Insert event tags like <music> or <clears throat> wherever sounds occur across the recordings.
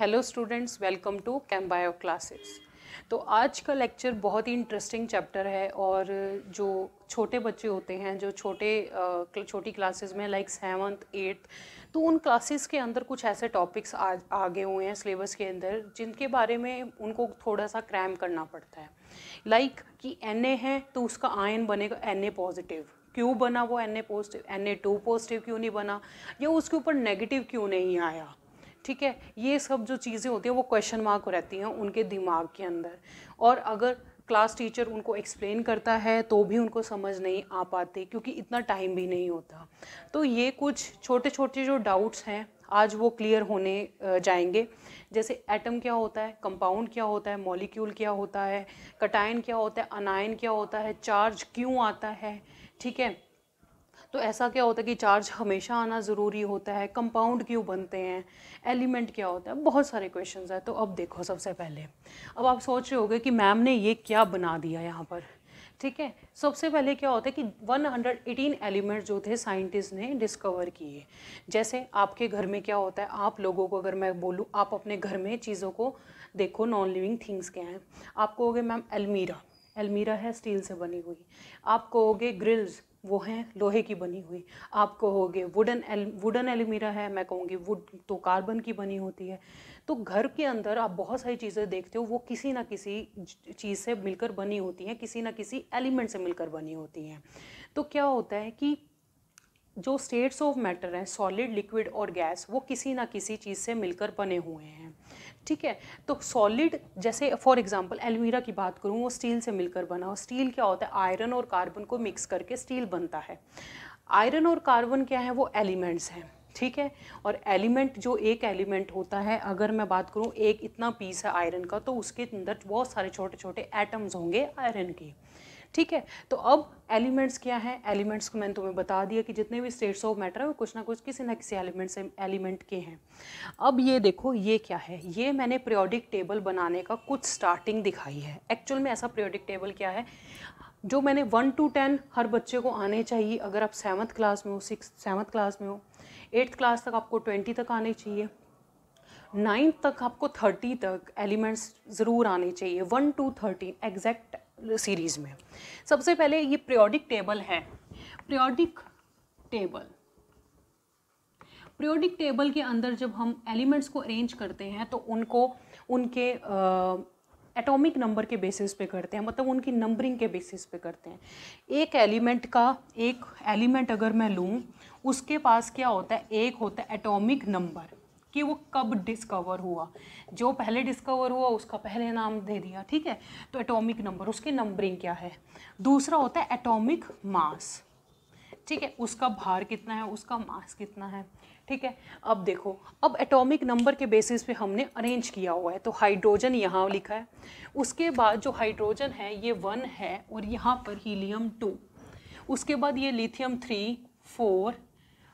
Hello students welcome to cam bio classes तो आज का लेक्चर बहुत ही इंटरेस्टिंग चैप्टर है और जो छोटे बच्चे होते हैं जो छोटे छोटी क्लासेस में लाइक सेवन्थ एट्थ तो उन क्लासेस के अंदर कुछ ऐसे टॉपिक्स आ आ गए हुए हैं सिलेबस के अंदर जिनके बारे में उनको थोड़ा सा क्रैम करना पड़ता है। लाइक like, कि एन है तो उसका आयन बनेगा एन पॉजिटिव क्यों बना वो N A positive N A two positive क्यों नहीं बना? या उसके ऊपर नेगेटिव क्यों नहीं आया? ठीक है? ये सब जो चीज़ें होती हैं, वो क्वेश्चन मार्क रहती हैं उनके दिमाग के अंदर। और अगर क्लास टीचर उनको एक्सप्लेन करता है तो भी उनको समझ नहीं आ पाती, क्योंकि इतना टाइम भी नहीं होता। तो ये कुछ छोटे छोटे जो डाउट्स हैं, आज वो क्लियर होने जाएँगे। जैसे एटम क्या होता है? कंपाउंड क्या होता है? मॉलिक्यूल क्या होता है? कटायन क्या होता है? अनायन क्या होता है? चार्ज क्यों आता है? ठीक है? तो ऐसा क्या होता है कि चार्ज हमेशा आना ज़रूरी होता है? कंपाउंड क्यों बनते हैं? एलिमेंट क्या होता है? बहुत सारे क्वेश्चंस हैं तो अब देखो सबसे पहले। अब आप सोच रहे होगे कि मैम ने ये क्या बना दिया यहाँ पर? ठीक है? सबसे पहले क्या होता है कि 118 एलिमेंट जो थे साइंटिस्ट ने डिस्कवर किए। जैसे आपके घर में क्या होता है, आप लोगों को अगर मैं बोलूँ, आप अपने घर में चीज़ों को देखो नॉन लिविंग थिंग्स क्या हैं? आप कहोगे मैम एलमीरा अलमीरा है स्टील से बनी हुई। आप कहोगे ग्रिल्स वो हैं, लोहे की बनी हुई। आप कहोगे वुडन एल वुडन एलमीरा है। मैं कहूँगी वुड तो कार्बन की बनी होती है। तो घर के अंदर आप बहुत सारी चीज़ें देखते हो, वो किसी ना किसी चीज़ से मिलकर बनी होती हैं, किसी ना किसी एलिमेंट से मिलकर बनी होती हैं। तो क्या होता है कि जो स्टेट्स ऑफ़ मैटर हैं सॉलिड लिक्विड और गैस वो किसी ना किसी चीज़ से मिलकर बने हुए हैं। ठीक है? तो सॉलिड जैसे फॉर एग्जांपल एलमीरा की बात करूँ, वो स्टील से मिलकर बना। हो स्टील क्या होता है? आयरन और कार्बन को मिक्स करके स्टील बनता है। आयरन और कार्बन क्या है? वो एलिमेंट्स हैं, ठीक है? और एलिमेंट जो एक एलिमेंट होता है, अगर मैं बात करूँ, एक इतना पीस है आयरन का तो उसके अंदर बहुत सारे छोटे छोटे एटम्स होंगे आयरन के। ठीक है? तो अब एलिमेंट्स क्या है? एलिमेंट्स को मैंने तुम्हें बता दिया कि जितने भी स्टेट्स ऑफ़ मैटर है, वो कुछ ना कुछ किसी ना किसी एलिमेंट से एलिमेंट के हैं। अब ये देखो, ये क्या है? ये मैंने प्रियोडिक टेबल बनाने का कुछ स्टार्टिंग दिखाई है। एक्चुअल में ऐसा प्रियोडिक टेबल क्या है? जो मैंने वन टू टेन हर बच्चे को आने चाहिए। अगर आप सेवन्थ क्लास में हो सिक्स सेवन्थ क्लास में हो एट्थ क्लास तक आपको ट्वेंटी तक आने चाहिए। नाइन्थ तक आपको थर्टी तक एलिमेंट्स ज़रूर आने चाहिए। One two thirteen exact series में। सबसे पहले ये प्रियोडिक टेबल है। प्रियोडिक टेबल प्रियोडिक टेबल के अंदर जब हम एलिमेंट्स को अरेंज करते हैं तो उनको, उनके एटॉमिक नंबर के बेसिस पे करते हैं मतलब उनकी नंबरिंग के बेसिस पे करते हैं। एक एलिमेंट का, एक एलिमेंट अगर मैं लूँ, उसके पास क्या होता है? एक होता है एटॉमिक नंबर कि वो कब डिस्कवर हुआ। जो पहले डिस्कवर हुआ, उसका पहले नाम दे दिया, ठीक है? तो एटॉमिक नंबर उसकी नंबरिंग क्या है? दूसरा होता है एटॉमिक मास ठीक है? उसका भार कितना है? उसका मास कितना है? ठीक है? अब देखो, अब एटॉमिक नंबर के बेसिस पे हमने अरेंज किया हुआ है तो हाइड्रोजन यहाँ लिखा है। उसके बाद जो हाइड्रोजन है, ये वन है और यहाँ पर हीलियम टू उसके बाद ये lithium three four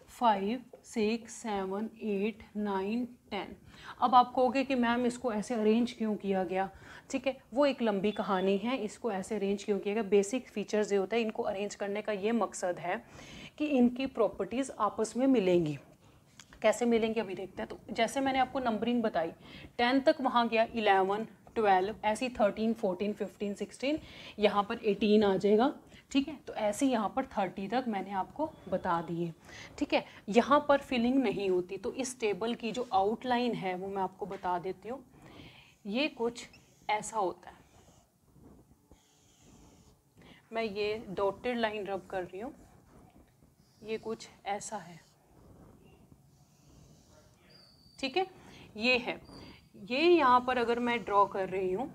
five six, seven, eight, nine, ten. अब आप कहोगे कि मैम इसको ऐसे अरेंज क्यों किया गया? ठीक है, वो एक लंबी कहानी है, इसको ऐसे अरेंज क्यों किया गया? बेसिक फीचर्स जो होता है, इनको अरेंज करने का ये मकसद है कि इनकी प्रॉपर्टीज़ आपस में मिलेंगी। कैसे मिलेंगे अभी देखते हैं। तो जैसे मैंने आपको नंबरिंग बताई, टेन तक वहाँ गया, इलेवन, ट्वेल्व, ऐसी थर्टीन फोर्टीन, फिफ्टीन, सिक्सटीन, यहाँ पर एटीन आ जाएगा। ठीक है? तो ऐसे यहाँ पर थर्टी तक मैंने आपको बता दिए। ठीक है? यहाँ पर फिलिंग नहीं होती तो इस टेबल की जो आउटलाइन है, वो मैं आपको बता देती हूँ। ये कुछ ऐसा होता है। मैं ये डॉटेड लाइन रब कर रही हूँ। ये कुछ ऐसा है। ठीक है? ये है। ये यहाँ पर अगर मैं ड्रॉ कर रही हूँ,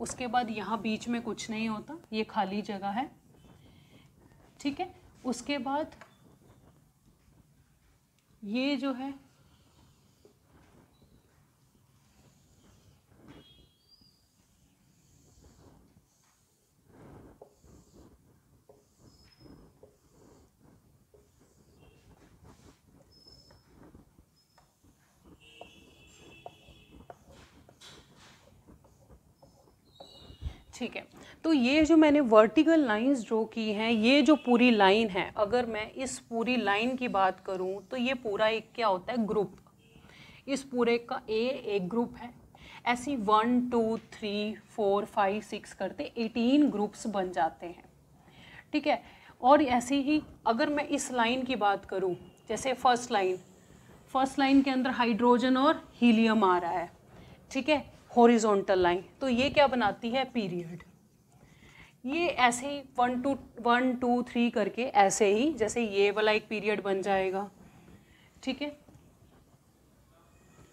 उसके बाद यहाँ बीच में कुछ नहीं होता, ये खाली जगह है। ठीक है? उसके बाद ये जो है ठीक है। तो ये जो मैंने वर्टिकल लाइंस ड्रॉ की हैं, ये जो पूरी लाइन है, अगर मैं इस पूरी लाइन की बात करूँ तो ये पूरा एक क्या होता है? ग्रुप इस पूरे का ए एक ग्रुप है। ऐसी one two three four five six करते एटीन ग्रुप्स बन जाते हैं। ठीक है? और ऐसे ही अगर मैं इस लाइन की बात करूँ, जैसे फ़र्स्ट लाइन फ़र्स्ट लाइन के अंदर हाइड्रोजन और हीलियम आ रहा है। ठीक है? Horizontal line. तो ये क्या बनाती है? पीरियड। ये ऐसे ही one two one two three करके ऐसे ही, जैसे ये वाला एक पीरियड बन जाएगा। ठीक है?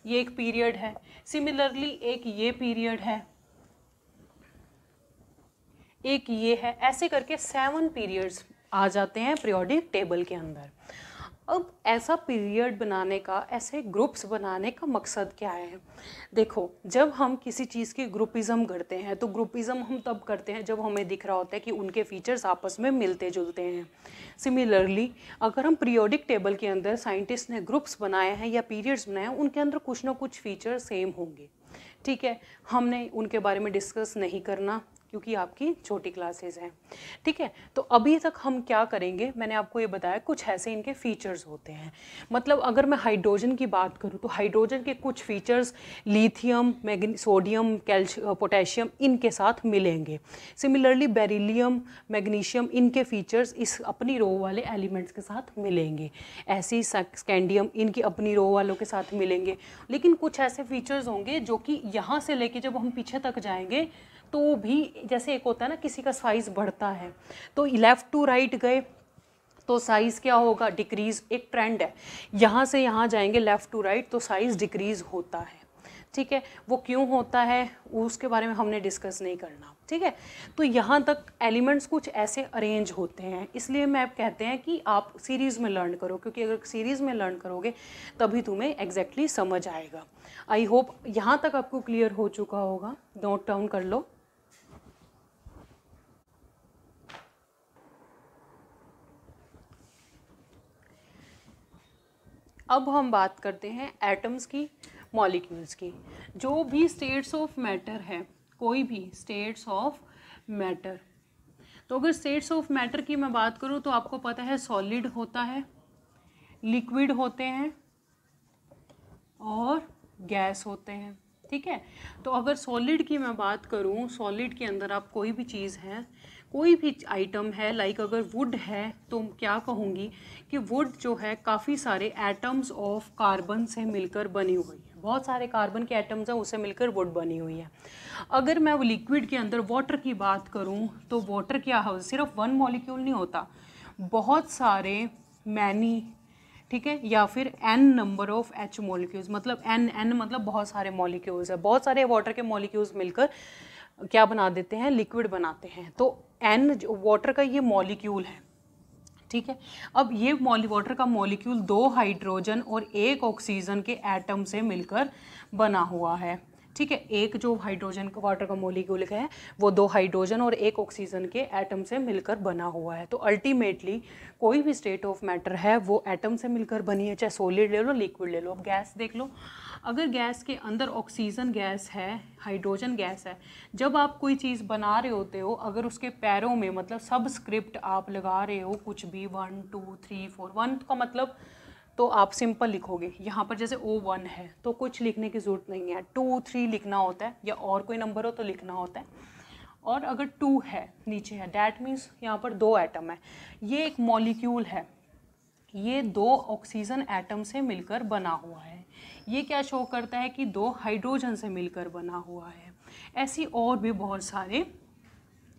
ये एक पीरियड है। सिमिलरली एक ये पीरियड है। एक ये है। ऐसे करके सेवन पीरियड्स आ जाते हैं पीरियोडिक टेबल के अंदर। अब ऐसा पीरियड बनाने का, ऐसे ग्रुप्स बनाने का मकसद क्या है? देखो, जब हम किसी चीज़ की ग्रुपिज़म करते हैं तो ग्रुपिज़म हम तब करते हैं जब हमें दिख रहा होता है कि उनके फीचर्स आपस में मिलते जुलते हैं। सिमिलरली अगर हम पीरियोडिक टेबल के अंदर साइंटिस्ट ने ग्रुप्स बनाए हैं या पीरियड्स बनाए हैं, उनके अंदर कुछ ना कुछ फीचर सेम होंगे। ठीक है? हमने उनके बारे में डिस्कस नहीं करना। क्योंकि आपकी छोटी क्लासेस हैं। ठीक है? तो अभी तक हम क्या करेंगे? मैंने आपको ये बताया, कुछ ऐसे इनके फीचर्स होते हैं। मतलब अगर मैं हाइड्रोजन की बात करूँ तो हाइड्रोजन के कुछ फीचर्स लिथियम मैग्नी सोडियम कैल्शियम पोटेशियम इनके साथ मिलेंगे। सिमिलरली बेरिलियम मैग्नीशियम इनके फीचर्स इस अपनी रो वाले एलिमेंट्स के साथ मिलेंगे। ऐसी स्कैंडियम इनकी अपनी रो वालों के साथ मिलेंगे। लेकिन कुछ ऐसे फीचर्स होंगे जो कि यहाँ से लेके जब हम पीछे तक जाएँगे तो भी जैसे एक होता है ना, किसी का साइज़ बढ़ता है। तो लेफ़्ट टू राइट गए तो साइज़ क्या होगा? डिक्रीज़ एक ट्रेंड है। यहाँ से यहाँ जाएँगे लेफ़्ट टू राइट तो साइज़ डिक्रीज़ होता है। ठीक है? वो क्यों होता है? उसके बारे में हमने डिस्कस नहीं करना। ठीक है? तो यहाँ तक एलिमेंट्स कुछ ऐसे अरेंज होते हैं। इसलिए मैं कहते हैं कि आप सीरीज़ में लर्न करो, क्योंकि अगर सीरीज़ में लर्न करोगे, तभी तुम्हें एग्जैक्टली exactly समझ आएगा। आई होप यहाँ तक आपको क्लियर हो चुका होगा। नोट डाउन कर लो। अब हम बात करते हैं एटम्स की मॉलिक्यूल्स की। जो भी स्टेट्स ऑफ़ मैटर है, कोई भी स्टेट्स ऑफ़ मैटर तो अगर स्टेट्स ऑफ़ मैटर की मैं बात करूँ तो आपको पता है सॉलिड होता है लिक्विड होते हैं, और गैस होते हैं, ठीक है? तो अगर सॉलिड की मैं बात करूँ सॉलिड के अंदर आप कोई भी चीज़ है कोई भी आइटम है लाइक अगर वुड है तो क्या कहूँगी कि वुड जो है काफ़ी सारे एटम्स ऑफ़ कार्बन से मिलकर बनी हुई है। बहुत सारे कार्बन के एटम्स हैं उससे मिलकर वुड बनी हुई है। अगर मैं वो लिक्विड के अंदर वाटर की बात करूँ तो वाटर क्या है? सिर्फ़ वन मॉलिक्यूल नहीं होता। बहुत सारे मैनी ठीक है? या फिर N number of H molecules मतलब एन एन मतलब बहुत सारे मॉलिक्यूल्स है। बहुत सारे वाटर के मॉलिक्यूल्स मिलकर क्या बना देते हैं? लिक्विड बनाते हैं। तो एन वाटर का ये मॉलिक्यूल है, ठीक है? अब ये मॉली वाटर का मॉलिक्यूल दो हाइड्रोजन और एक ऑक्सीजन के एटम से मिलकर बना हुआ है, ठीक है? एक जो हाइड्रोजन का वाटर का मोलिक्यूल है, वो दो हाइड्रोजन और एक ऑक्सीजन के एटम से मिलकर बना हुआ है। तो अल्टीमेटली कोई भी स्टेट ऑफ़ मैटर है, वो एटम से मिलकर बनी है, चाहे सॉलिड ले लो लिक्विड ले लो। अब गैस देख लो। अगर गैस के अंदर ऑक्सीजन गैस है हाइड्रोजन गैस है, जब आप कोई चीज़ बना रहे होते हो, अगर उसके पैरों में मतलब सब स्क्रिप्ट आप लगा रहे हो, कुछ भी one two three four one का मतलब तो आप सिंपल लिखोगे। यहाँ पर जैसे ओ वन है तो कुछ लिखने की ज़रूरत नहीं है। टू थ्री लिखना होता है, या और कोई नंबर हो तो लिखना होता है। और अगर टू है, नीचे है डैट मीन्स यहाँ पर दो एटम है। ये एक मॉलिक्यूल है। ये दो ऑक्सीजन एटम से मिलकर बना हुआ है। ये क्या शो करता है कि दो हाइड्रोजन से मिलकर बना हुआ है। ऐसी और भी बहुत सारे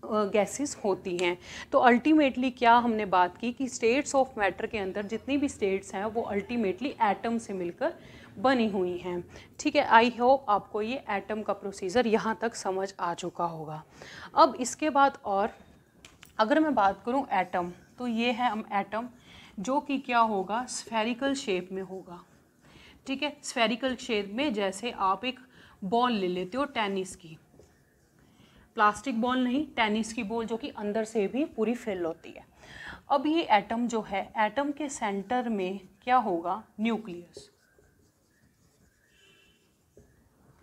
गैसेस होती हैं। तो अल्टीमेटली क्या हमने बात की कि स्टेट्स ऑफ़ मैटर के अंदर जितनी भी स्टेट्स हैं, वो अल्टीमेटली एटम से मिलकर बनी हुई हैं। ठीक है आई होप आपको ये एटम का प्रोसीजर यहाँ तक समझ आ चुका होगा। अब इसके बाद और, अगर मैं बात करूँ एटम तो ये है हम एटम जो कि क्या होगा स्फेरिकल शेप में होगा। ठीक है? स्फेरिकल शेप में जैसे आप एक बॉल ले लेते हो टेनिस की। प्लास्टिक बॉल नहीं टेनिस की बॉल जो कि अंदर से भी पूरी फिल होती है। अब ये एटम जो है एटम के सेंटर में क्या होगा? न्यूक्लियस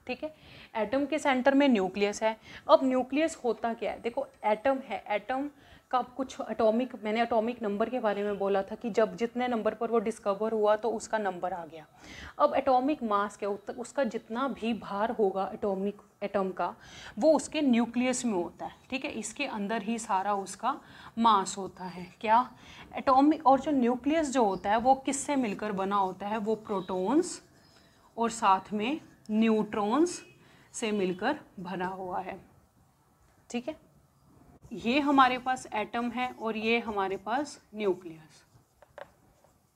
ठीक है? एटम के सेंटर में न्यूक्लियस है। अब न्यूक्लियस होता क्या है? देखो एटम है एटम कब कुछ एटॉमिक मैंने एटॉमिक नंबर के बारे में बोला था कि जब जितने नंबर पर वो डिस्कवर हुआ तो उसका नंबर आ गया। अब एटॉमिक मास क्या उसका जितना भी भार होगा एटॉमिक एटम का, वो उसके न्यूक्लियस में होता है, ठीक है? इसके अंदर ही सारा उसका मास होता है। क्या? एटॉमिक और जो न्यूक्लियस जो होता है वो किससे मिलकर बना होता है? वो प्रोटोन्स और साथ में न्यूट्रॉन्स से मिलकर बना हुआ है, ठीक है? ये हमारे पास एटम है और ये हमारे पास न्यूक्लियस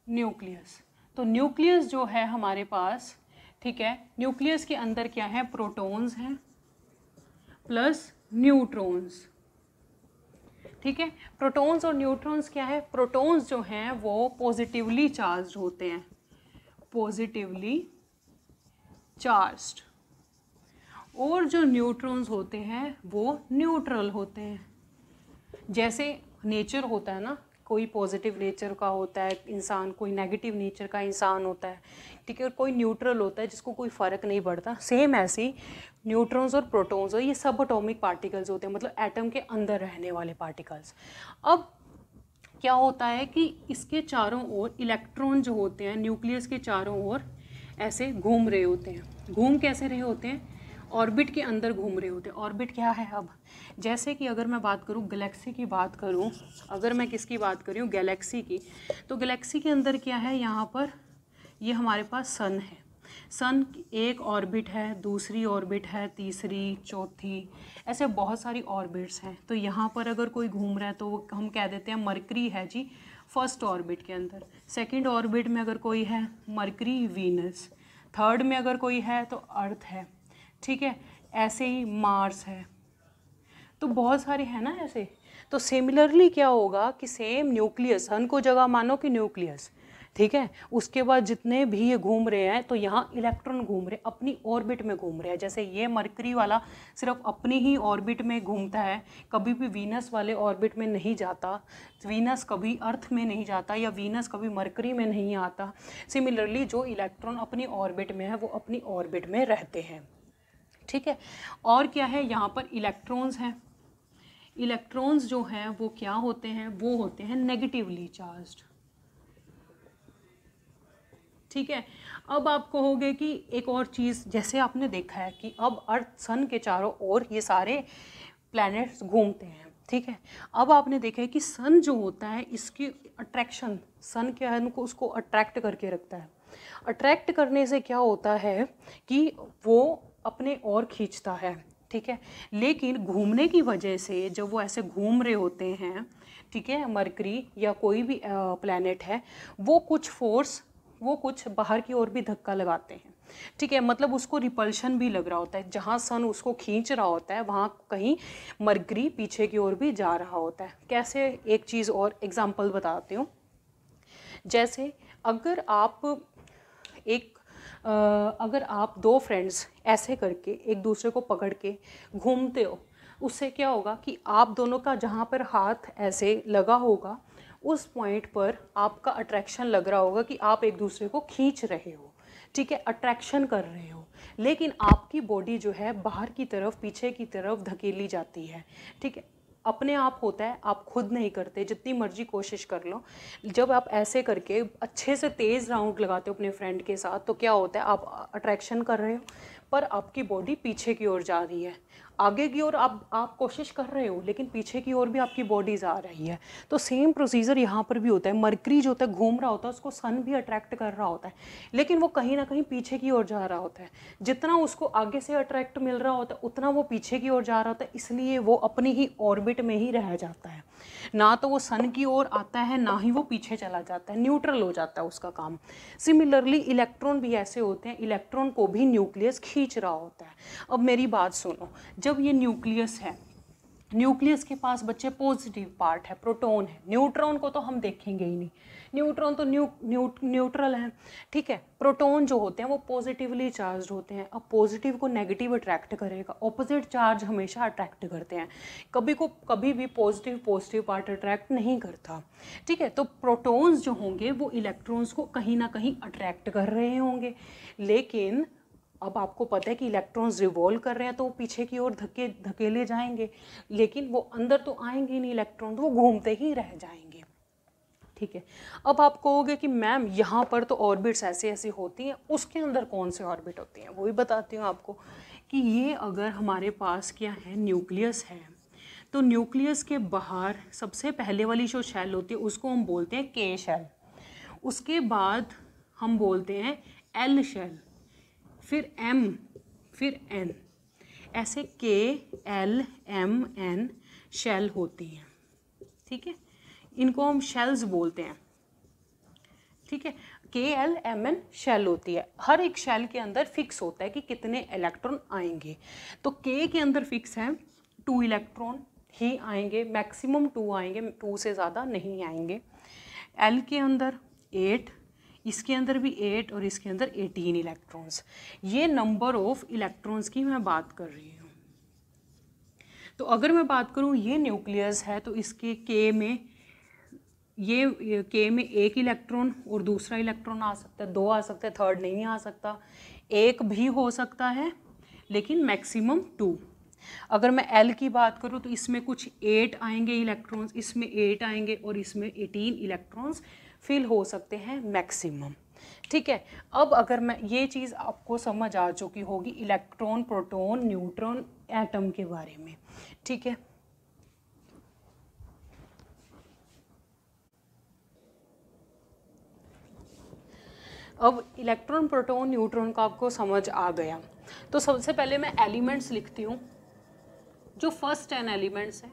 न्यूक्लियस तो न्यूक्लियस जो है हमारे पास, ठीक है न्यूक्लियस के अंदर क्या है? प्रोटॉन्स हैं प्लस न्यूट्रॉन्स ठीक है? प्रोटॉन्स और न्यूट्रॉन्स क्या है? प्रोटॉन्स जो हैं वो पॉजिटिवली चार्ज होते हैं. पॉजिटिवली चार्ज्ड और जो न्यूट्रॉन्स होते हैं, वो न्यूट्रल होते हैं. जैसे नेचर होता है ना, कोई पॉजिटिव नेचर का होता है, इंसान, कोई नेगेटिव नेचर का इंसान होता है, ठीक है, और कोई न्यूट्रल होता है, जिसको कोई फ़र्क नहीं पड़ता। सेम ऐसे ही न्यूट्रॉन्स और प्रोटॉन्स और ये सब अटोमिक पार्टिकल्स होते हैं मतलब एटम के अंदर रहने वाले पार्टिकल्स अब क्या होता है कि इसके चारों ओर इलेक्ट्रॉन जो होते हैं न्यूक्लियस के चारों ओर ऐसे घूम रहे होते हैं। घूम कैसे रहे होते हैं? ऑर्बिट के अंदर घूम रहे होते, ऑर्बिट क्या है अब? जैसे कि अगर मैं बात करूँ गैलेक्सी की बात करूँ, अगर मैं किसकी बात करूँ, गैलेक्सी की तो गैलेक्सी के अंदर क्या है? यहाँ पर ये हमारे पास सन है। सन एक ऑर्बिट है, दूसरी ऑर्बिट है, तीसरी, चौथी, ऐसे बहुत सारी ऑर्बिट्स हैं। तो यहाँ पर अगर कोई घूम रहा है तो हम कह देते हैं मरकरी है जी, फ़र्स्ट ऑर्बिट के अंदर। सेकंड ऑर्बिट में अगर कोई है, मरकरी, वीनस। थर्ड में अगर कोई है तो अर्थ है। ठीक है? ऐसे ही मार्स है। तो बहुत सारे हैं ना ऐसे। तो सिमिलरली क्या होगा कि सेम न्यूक्लियस सन को जगह मानो कि न्यूक्लियस ठीक है? उसके बाद जितने भी ये घूम रहे हैं तो यहाँ इलेक्ट्रॉन घूम रहे अपनी ऑर्बिट में घूम रहे हैं। जैसे ये मरकरी वाला सिर्फ़ अपनी ही ऑर्बिट में घूमता है, कभी भी वीनस वाले ऑर्बिट में नहीं जाता वीनस कभी अर्थ में नहीं जाता या वीनस कभी मरकरी में नहीं आता। सिमिलरली जो इलेक्ट्रॉन अपनी ऑर्बिट में है, वो अपनी ऑर्बिट में रहते हैं। ठीक है? और क्या है? यहाँ पर इलेक्ट्रॉन्स हैं। इलेक्ट्रॉन्स जो हैं, वो क्या होते हैं? वो होते हैं नेगेटिवली चार्ज्ड ठीक है? अब आप कहोगे कि एक और चीज़, जैसे आपने देखा है कि अब अर्थ सन के चारों ओर ये सारे प्लैनेट्स घूमते हैं। ठीक है? अब आपने देखा है कि सन जो होता है, इसकी अट्रैक्शन सन क्या है? उनको उसको अट्रैक्ट करके रखता है। अट्रैक्ट करने से क्या होता है कि वो अपने और खींचता है, ठीक है? लेकिन घूमने की वजह से जब वो ऐसे घूम रहे होते हैं, ठीक है, मरकरी या कोई भी प्लानट है, वो कुछ फोर्स वो कुछ बाहर की ओर भी धक्का लगाते हैं, ठीक है? मतलब उसको रिपल्शन भी लग रहा होता है। जहाँ सन उसको खींच रहा होता है, वहाँ कहीं मरकरी पीछे की ओर भी जा रहा होता है। कैसे? एक चीज़ और एग्जांपल बताती हूँ। जैसे अगर आप एक अगर आप दो फ्रेंड्स ऐसे करके एक दूसरे को पकड़ के घूमते हो, उससे क्या होगा कि आप दोनों का जहाँ पर हाथ ऐसे लगा होगा, उस पॉइंट पर आपका अट्रैक्शन लग रहा होगा कि आप एक दूसरे को खींच रहे हो। ठीक है? अट्रैक्शन कर रहे हो। लेकिन आपकी बॉडी जो है बाहर की तरफ़, पीछे की तरफ़ धकेली जाती है। ठीक है? अपने आप होता है, आप खुद नहीं करते, जितनी मर्ज़ी कोशिश कर लो। जब आप ऐसे करके अच्छे से तेज़ राउंड लगाते हो अपने फ्रेंड के साथ तो क्या होता है, आप अट्रैक्शन कर रहे हो, पर आपकी बॉडी पीछे की ओर जा रही है। आगे की ओर आप आप कोशिश कर रहे हो, लेकिन पीछे की ओर भी आपकी बॉडीज आ रही है। तो सेम प्रोसीजर यहाँ पर भी होता है। मरकरी जो होता है, घूम रहा होता है, उसको सन भी अट्रैक्ट कर रहा होता है। लेकिन वो कहीं ना कहीं पीछे की ओर जा रहा होता है। जितना उसको आगे से अट्रैक्ट मिल रहा होता है, उतना वो पीछे की ओर जा रहा होता है। इसलिए वो अपनी ही ऑर्बिट में ही रह जाता है। ना तो वो सन की ओर आता है, ना ही वो पीछे चला जाता है न्यूट्रल हो जाता है उसका काम। सिमिलरली इलेक्ट्रॉन भी ऐसे होते हैं इलेक्ट्रॉन को भी न्यूक्लियस खींच रहा होता है। अब मेरी बात सुनो, जब ये न्यूक्लियस है न्यूक्लियस के पास बच्चे पॉजिटिव पार्ट है प्रोटॉन है न्यूट्रॉन को तो हम देखेंगे ही नहीं। न्यूट्रॉन तो न्यू न्यू, न्यूट्रल हैं, ठीक है? प्रोटॉन जो होते हैं, वो पॉजिटिवली चार्ज होते हैं। अब पॉजिटिव को नेगेटिव अट्रैक्ट करेगा। ऑपोजिट चार्ज हमेशा अट्रैक्ट करते हैं। कभी को, कभी भी पॉजिटिव पॉजिटिव पार्ट अट्रैक्ट नहीं करता। ठीक है? तो प्रोटॉन्स जो होंगे, वो इलेक्ट्रॉन्स को कहीं ना कहीं अट्रैक्ट कर रहे होंगे। लेकिन, अब आपको पता है कि इलेक्ट्रॉन्स रिवॉल्व कर रहे हैं तो वो पीछे की ओर धके, धकेले जाएँगे। लेकिन वो अंदर तो आएँगे ही नहीं इलेक्ट्रॉन तो वो घूमते ही रह जाएँगे। ठीक है। अब आप कहोगे कि मैम यहाँ पर तो ऑर्बिट्स ऐसे ऐसी होती हैं, उसके अंदर कौन से ऑर्बिट होती हैं? वो भी बताती हूँ आपको कि ये अगर हमारे पास क्या है, न्यूक्लियस है तो न्यूक्लियस के बाहर सबसे पहले वाली जो शेल होती है, उसको हम बोलते हैं के शेल उसके बाद हम बोलते हैं एल शेल फिर एम फिर एन ऐसे K L M N shell होती हैं। ठीक है? इनको हम शेल्स बोलते हैं। ठीक है? के एल एम एन शेल होती है। हर एक शेल के अंदर फिक्स होता है कि कितने इलेक्ट्रॉन आएँगे। तो के के अंदर फिक्स है टू इलेक्ट्रॉन ही आएँगे मैक्सिमम टू आएँगे टू से ज़्यादा नहीं आएँगे। एल के अंदर एट इसके अंदर भी एट और इसके अंदर एटीन इलेक्ट्रॉन्स ये नंबर ऑफ़ इलेक्ट्रॉन्स की मैं बात कर रही हूँ। तो अगर मैं बात करूँ, ये न्यूक्लियस है तो इसके के में ये के में एक इलेक्ट्रॉन और दूसरा इलेक्ट्रॉन आ सकता है, दो आ सकता है थर्ड नहीं आ सकता। एक भी हो सकता है, लेकिन मैक्सिमम टू अगर मैं एल की बात करूँ तो इसमें कुछ एट आएँगे इलेक्ट्रॉन्स इसमें एट आएँगे और इसमें एटीन इलेक्ट्रॉन्स फिल हो सकते हैं मैक्सिमम ठीक है? अब अगर मैं ये चीज़ आपको समझ आ चुकी होगी इलेक्ट्रॉन प्रोटॉन न्यूट्रॉन एटम के बारे में। ठीक है? अब इलेक्ट्रॉन प्रोटॉन न्यूट्रॉन का आपको समझ आ गया। तो सबसे पहले मैं एलिमेंट्स लिखती हूँ, जो फ़र्स्ट टेन एलिमेंट्स हैं,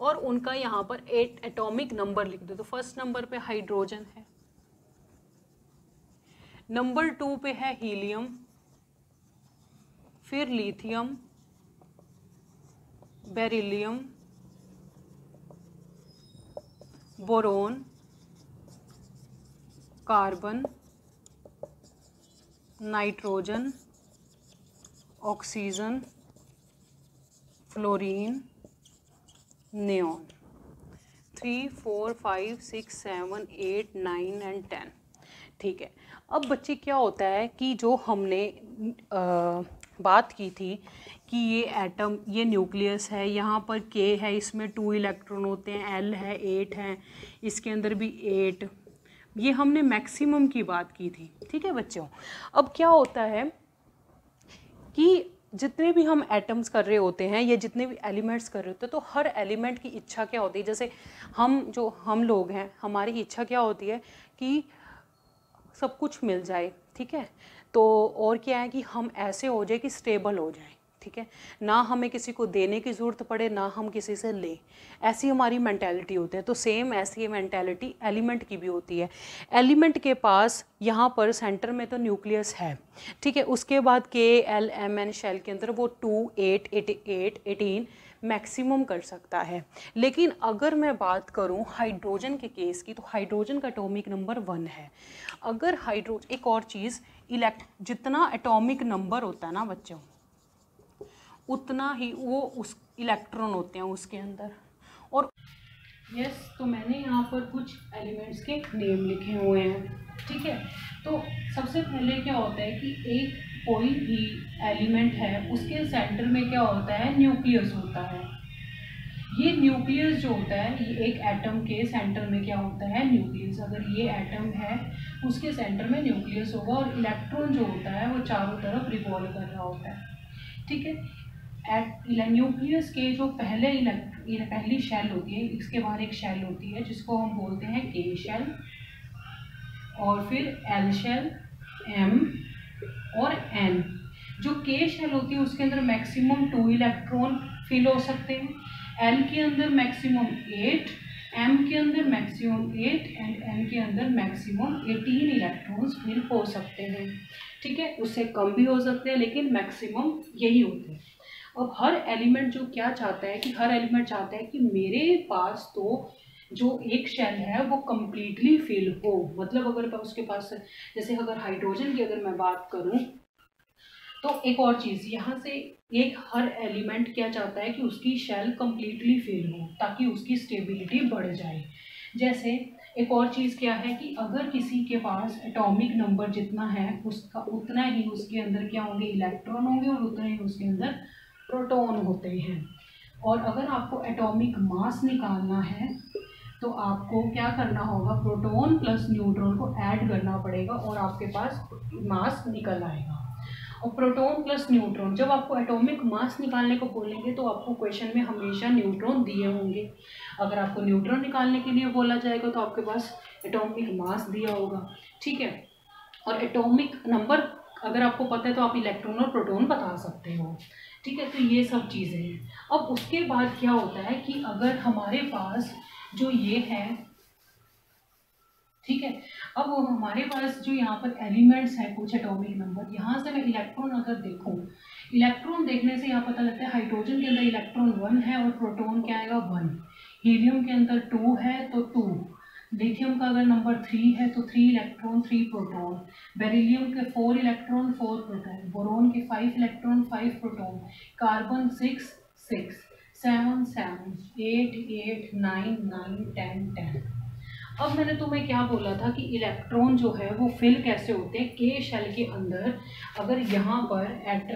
और उनका यहाँ पर एट एटॉमिक नंबर लिख दो। तो फ़र्स्ट नंबर पे हाइड्रोजन है नंबर टू पे है हीलियम फिर lithium beryllium boron carbon nitrogen oxygen fluorine neon three four five six seven eight nine and ten ठीक है। अब बच्चे क्या होता है कि जो हमने आ, बात की थी कि ये एटम ये न्यूक्लियस है यहाँ पर के है इसमें टू इलेक्ट्रॉन होते हैं एल है एट है इसके अंदर भी एट ये हमने मैक्सिमम की बात की थी। ठीक है बच्चों? अब क्या होता है कि जितने भी हम एटम्स कर रहे होते हैं या जितने भी एलिमेंट्स कर रहे होते हैं तो हर एलिमेंट की इच्छा क्या होती है? जैसे हम जो हम लोग हैं, हमारी इच्छा क्या होती है कि सब कुछ मिल जाए, ठीक है? तो और क्या है कि हम ऐसे हो जाए कि स्टेबल हो जाए। ठीक है? ना हमें किसी को देने की ज़रूरत पड़े, ना हम किसी से लें। ऐसी हमारी मैंटेलिटी होती है। तो सेम ऐसी मैंटेलिटी एलिमेंट की भी होती है। एलिमेंट के पास यहाँ पर सेंटर में तो न्यूक्लियस है। ठीक है? उसके बाद के एल एम एन शेल के अंदर वो two eight eight eight eighteen maximum कर सकता है। लेकिन अगर मैं बात करूँ हाइड्रोजन के केस की तो हाइड्रोजन का एटॉमिक नंबर वन है। अगर हाइड्रोजन एक और चीज़ इलेक्ट जितना एटॉमिक नंबर होता है ना बच्चों उतना ही वो उस इलेक्ट्रॉन होते हैं उसके अंदर। और यस yes, तो मैंने यहाँ पर कुछ एलिमेंट्स के नेम लिखे हुए हैं ठीक है? तो सबसे पहले क्या होता है कि एक कोई भी एलिमेंट है उसके सेंटर में क्या होता है? न्यूक्लियस होता है। ये न्यूक्लियस जो होता है ये एक एटम के सेंटर में क्या होता है? न्यूक्लियस अगर ये एटम है उसके सेंटर में न्यूक्लियस होगा और इलेक्ट्रॉन जो होता है वो चारों तरफ़ रिवॉल्व कर रहा होता है ठीक है? एट न्यूक्लियस के जो पहले पहली शेल होती है, इसके बाहर एक शेल होती है, जिसको हम बोलते हैं के शेल और फिर एल शेल एम और एन जो के शेल होती है, उसके अंदर मैक्सिमम टू इलेक्ट्रॉन फिल हो सकते हैं। एल के अंदर मैक्सिमम एट एम के अंदर मैक्सिमम एट एंड एन के अंदर मैक्सिमम एटीन इलेक्ट्रॉन्स फिल हो सकते हैं। ठीक है? उससे कम भी हो सकते हैं, लेकिन मैक्सिमम यही होते हैं। अब हर एलिमेंट जो क्या चाहता है कि, हर एलिमेंट चाहता है कि मेरे पास तो जो एक शेल है, वो कम्प्लीटली फिल हो। मतलब अगर उसके पास, जैसे अगर हाइड्रोजन की अगर मैं बात करूँ तो एक और चीज़, यहाँ से एक हर एलिमेंट क्या चाहता है कि उसकी शेल कम्प्लीटली फिल हो, ताकि उसकी स्टेबिलिटी बढ़ जाए। जैसे एक और चीज़ क्या है कि अगर किसी के पास एटॉमिक नंबर जितना है, उसका, उतना ही उसके अंदर क्या होंगे इलेक्ट्रॉन होंगे और उतना ही उसके अंदर प्रोटॉन होते हैं। और अगर आपको एटॉमिक मास निकालना है तो आपको क्या करना होगा? प्रोटॉन प्लस न्यूट्रॉन को ऐड करना पड़ेगा और आपके पास मास निकल आएगा। और प्रोटॉन प्लस न्यूट्रॉन, जब आपको एटॉमिक मास निकालने को बोलेंगे तो आपको क्वेश्चन में हमेशा न्यूट्रॉन दिए होंगे। अगर आपको न्यूट्रॉन निकालने के लिए बोला जाएगा तो आपके पास एटॉमिक मास दिया होगा। ठीक है? और एटॉमिक नंबर, अगर आपको पता है तो आप इलेक्ट्रॉन और प्रोटॉन बता सकते हो। ठीक है तो ये सब चीज़ें हैं। अब उसके बाद क्या होता है कि अगर हमारे पास जो ये है, ठीक है, अब वो हमारे पास जो यहाँ पर एलिमेंट्स हैं कुछ एटॉमिक नंबर, यहाँ से मैं इलेक्ट्रॉन अगर देखूँ, इलेक्ट्रॉन देखने से यहाँ पता लगता है हाइड्रोजन के अंदर इलेक्ट्रॉन वन है और प्रोटॉन क्या आएगा वन, हीलियम के अंदर टू है तो टू। लिथियम का अगर नंबर थ्री है तो three electron three proton beryllium के four electron four proton boron के five electron five proton carbon six six seven seven eight eight nine nine ten ten अब मैंने तुम्हें क्या बोला था कि इलेक्ट्रॉन जो है, वो फिल कैसे होते हैं? के शेल के अंदर अगर यहाँ पर एट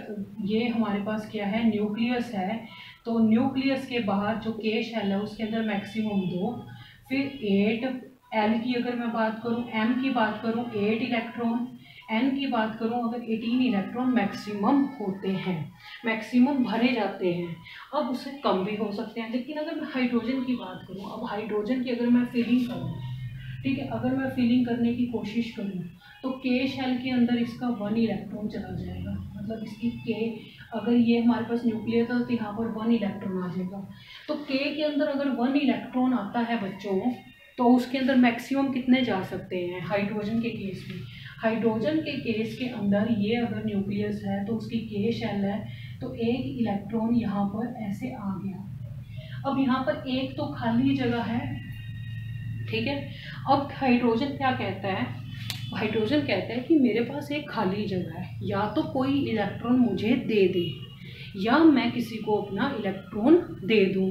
ये हमारे पास क्या है? न्यूक्लियस है तो न्यूक्लियस के बाहर जो के शेल है, उसके अंदर मैक्सिमम दो। फिर एट एल की अगर मैं बात करूँ एम की बात करूँ एट इलेक्ट्रॉन एन की बात करूँ, अगर एटीन इलेक्ट्रॉन मैक्सिमम होते हैं मैक्सिमम भरे जाते हैं, अब उससे कम भी हो सकते हैं। लेकिन अगर मैं हाइड्रोजन की बात करूँ, अब हाइड्रोजन की अगर मैं फिलिंग करूँ ठीक है, अगर मैं फिलिंग करने की कोशिश करूँ तो के शेल के अंदर इसका वन इलेक्ट्रॉन चला जाएगा। मतलब इसकी के अगर ये हमारे पास न्यूक्लियर था तो यहाँ पर वन इलेक्ट्रॉन आ जाएगा। तो के के अंदर अगर वन इलेक्ट्रॉन आता है बच्चों तो उसके अंदर मैक्सिमम कितने जा सकते हैं? हाइड्रोजन के केस में। हाइड्रोजन के केस के अंदर ये अगर न्यूक्लियस है तो उसकी के शेल है तो एक इलेक्ट्रॉन यहाँ पर ऐसे आ गया। अब यहाँ पर एक तो खाली जगह है ठीक है? अब हाइड्रोजन क्या कहता है? हाइड्रोजन कहता है कि मेरे पास एक खाली जगह है। या तो कोई इलेक्ट्रॉन मुझे दे दे, या मैं किसी को अपना इलेक्ट्रॉन दे दूँ।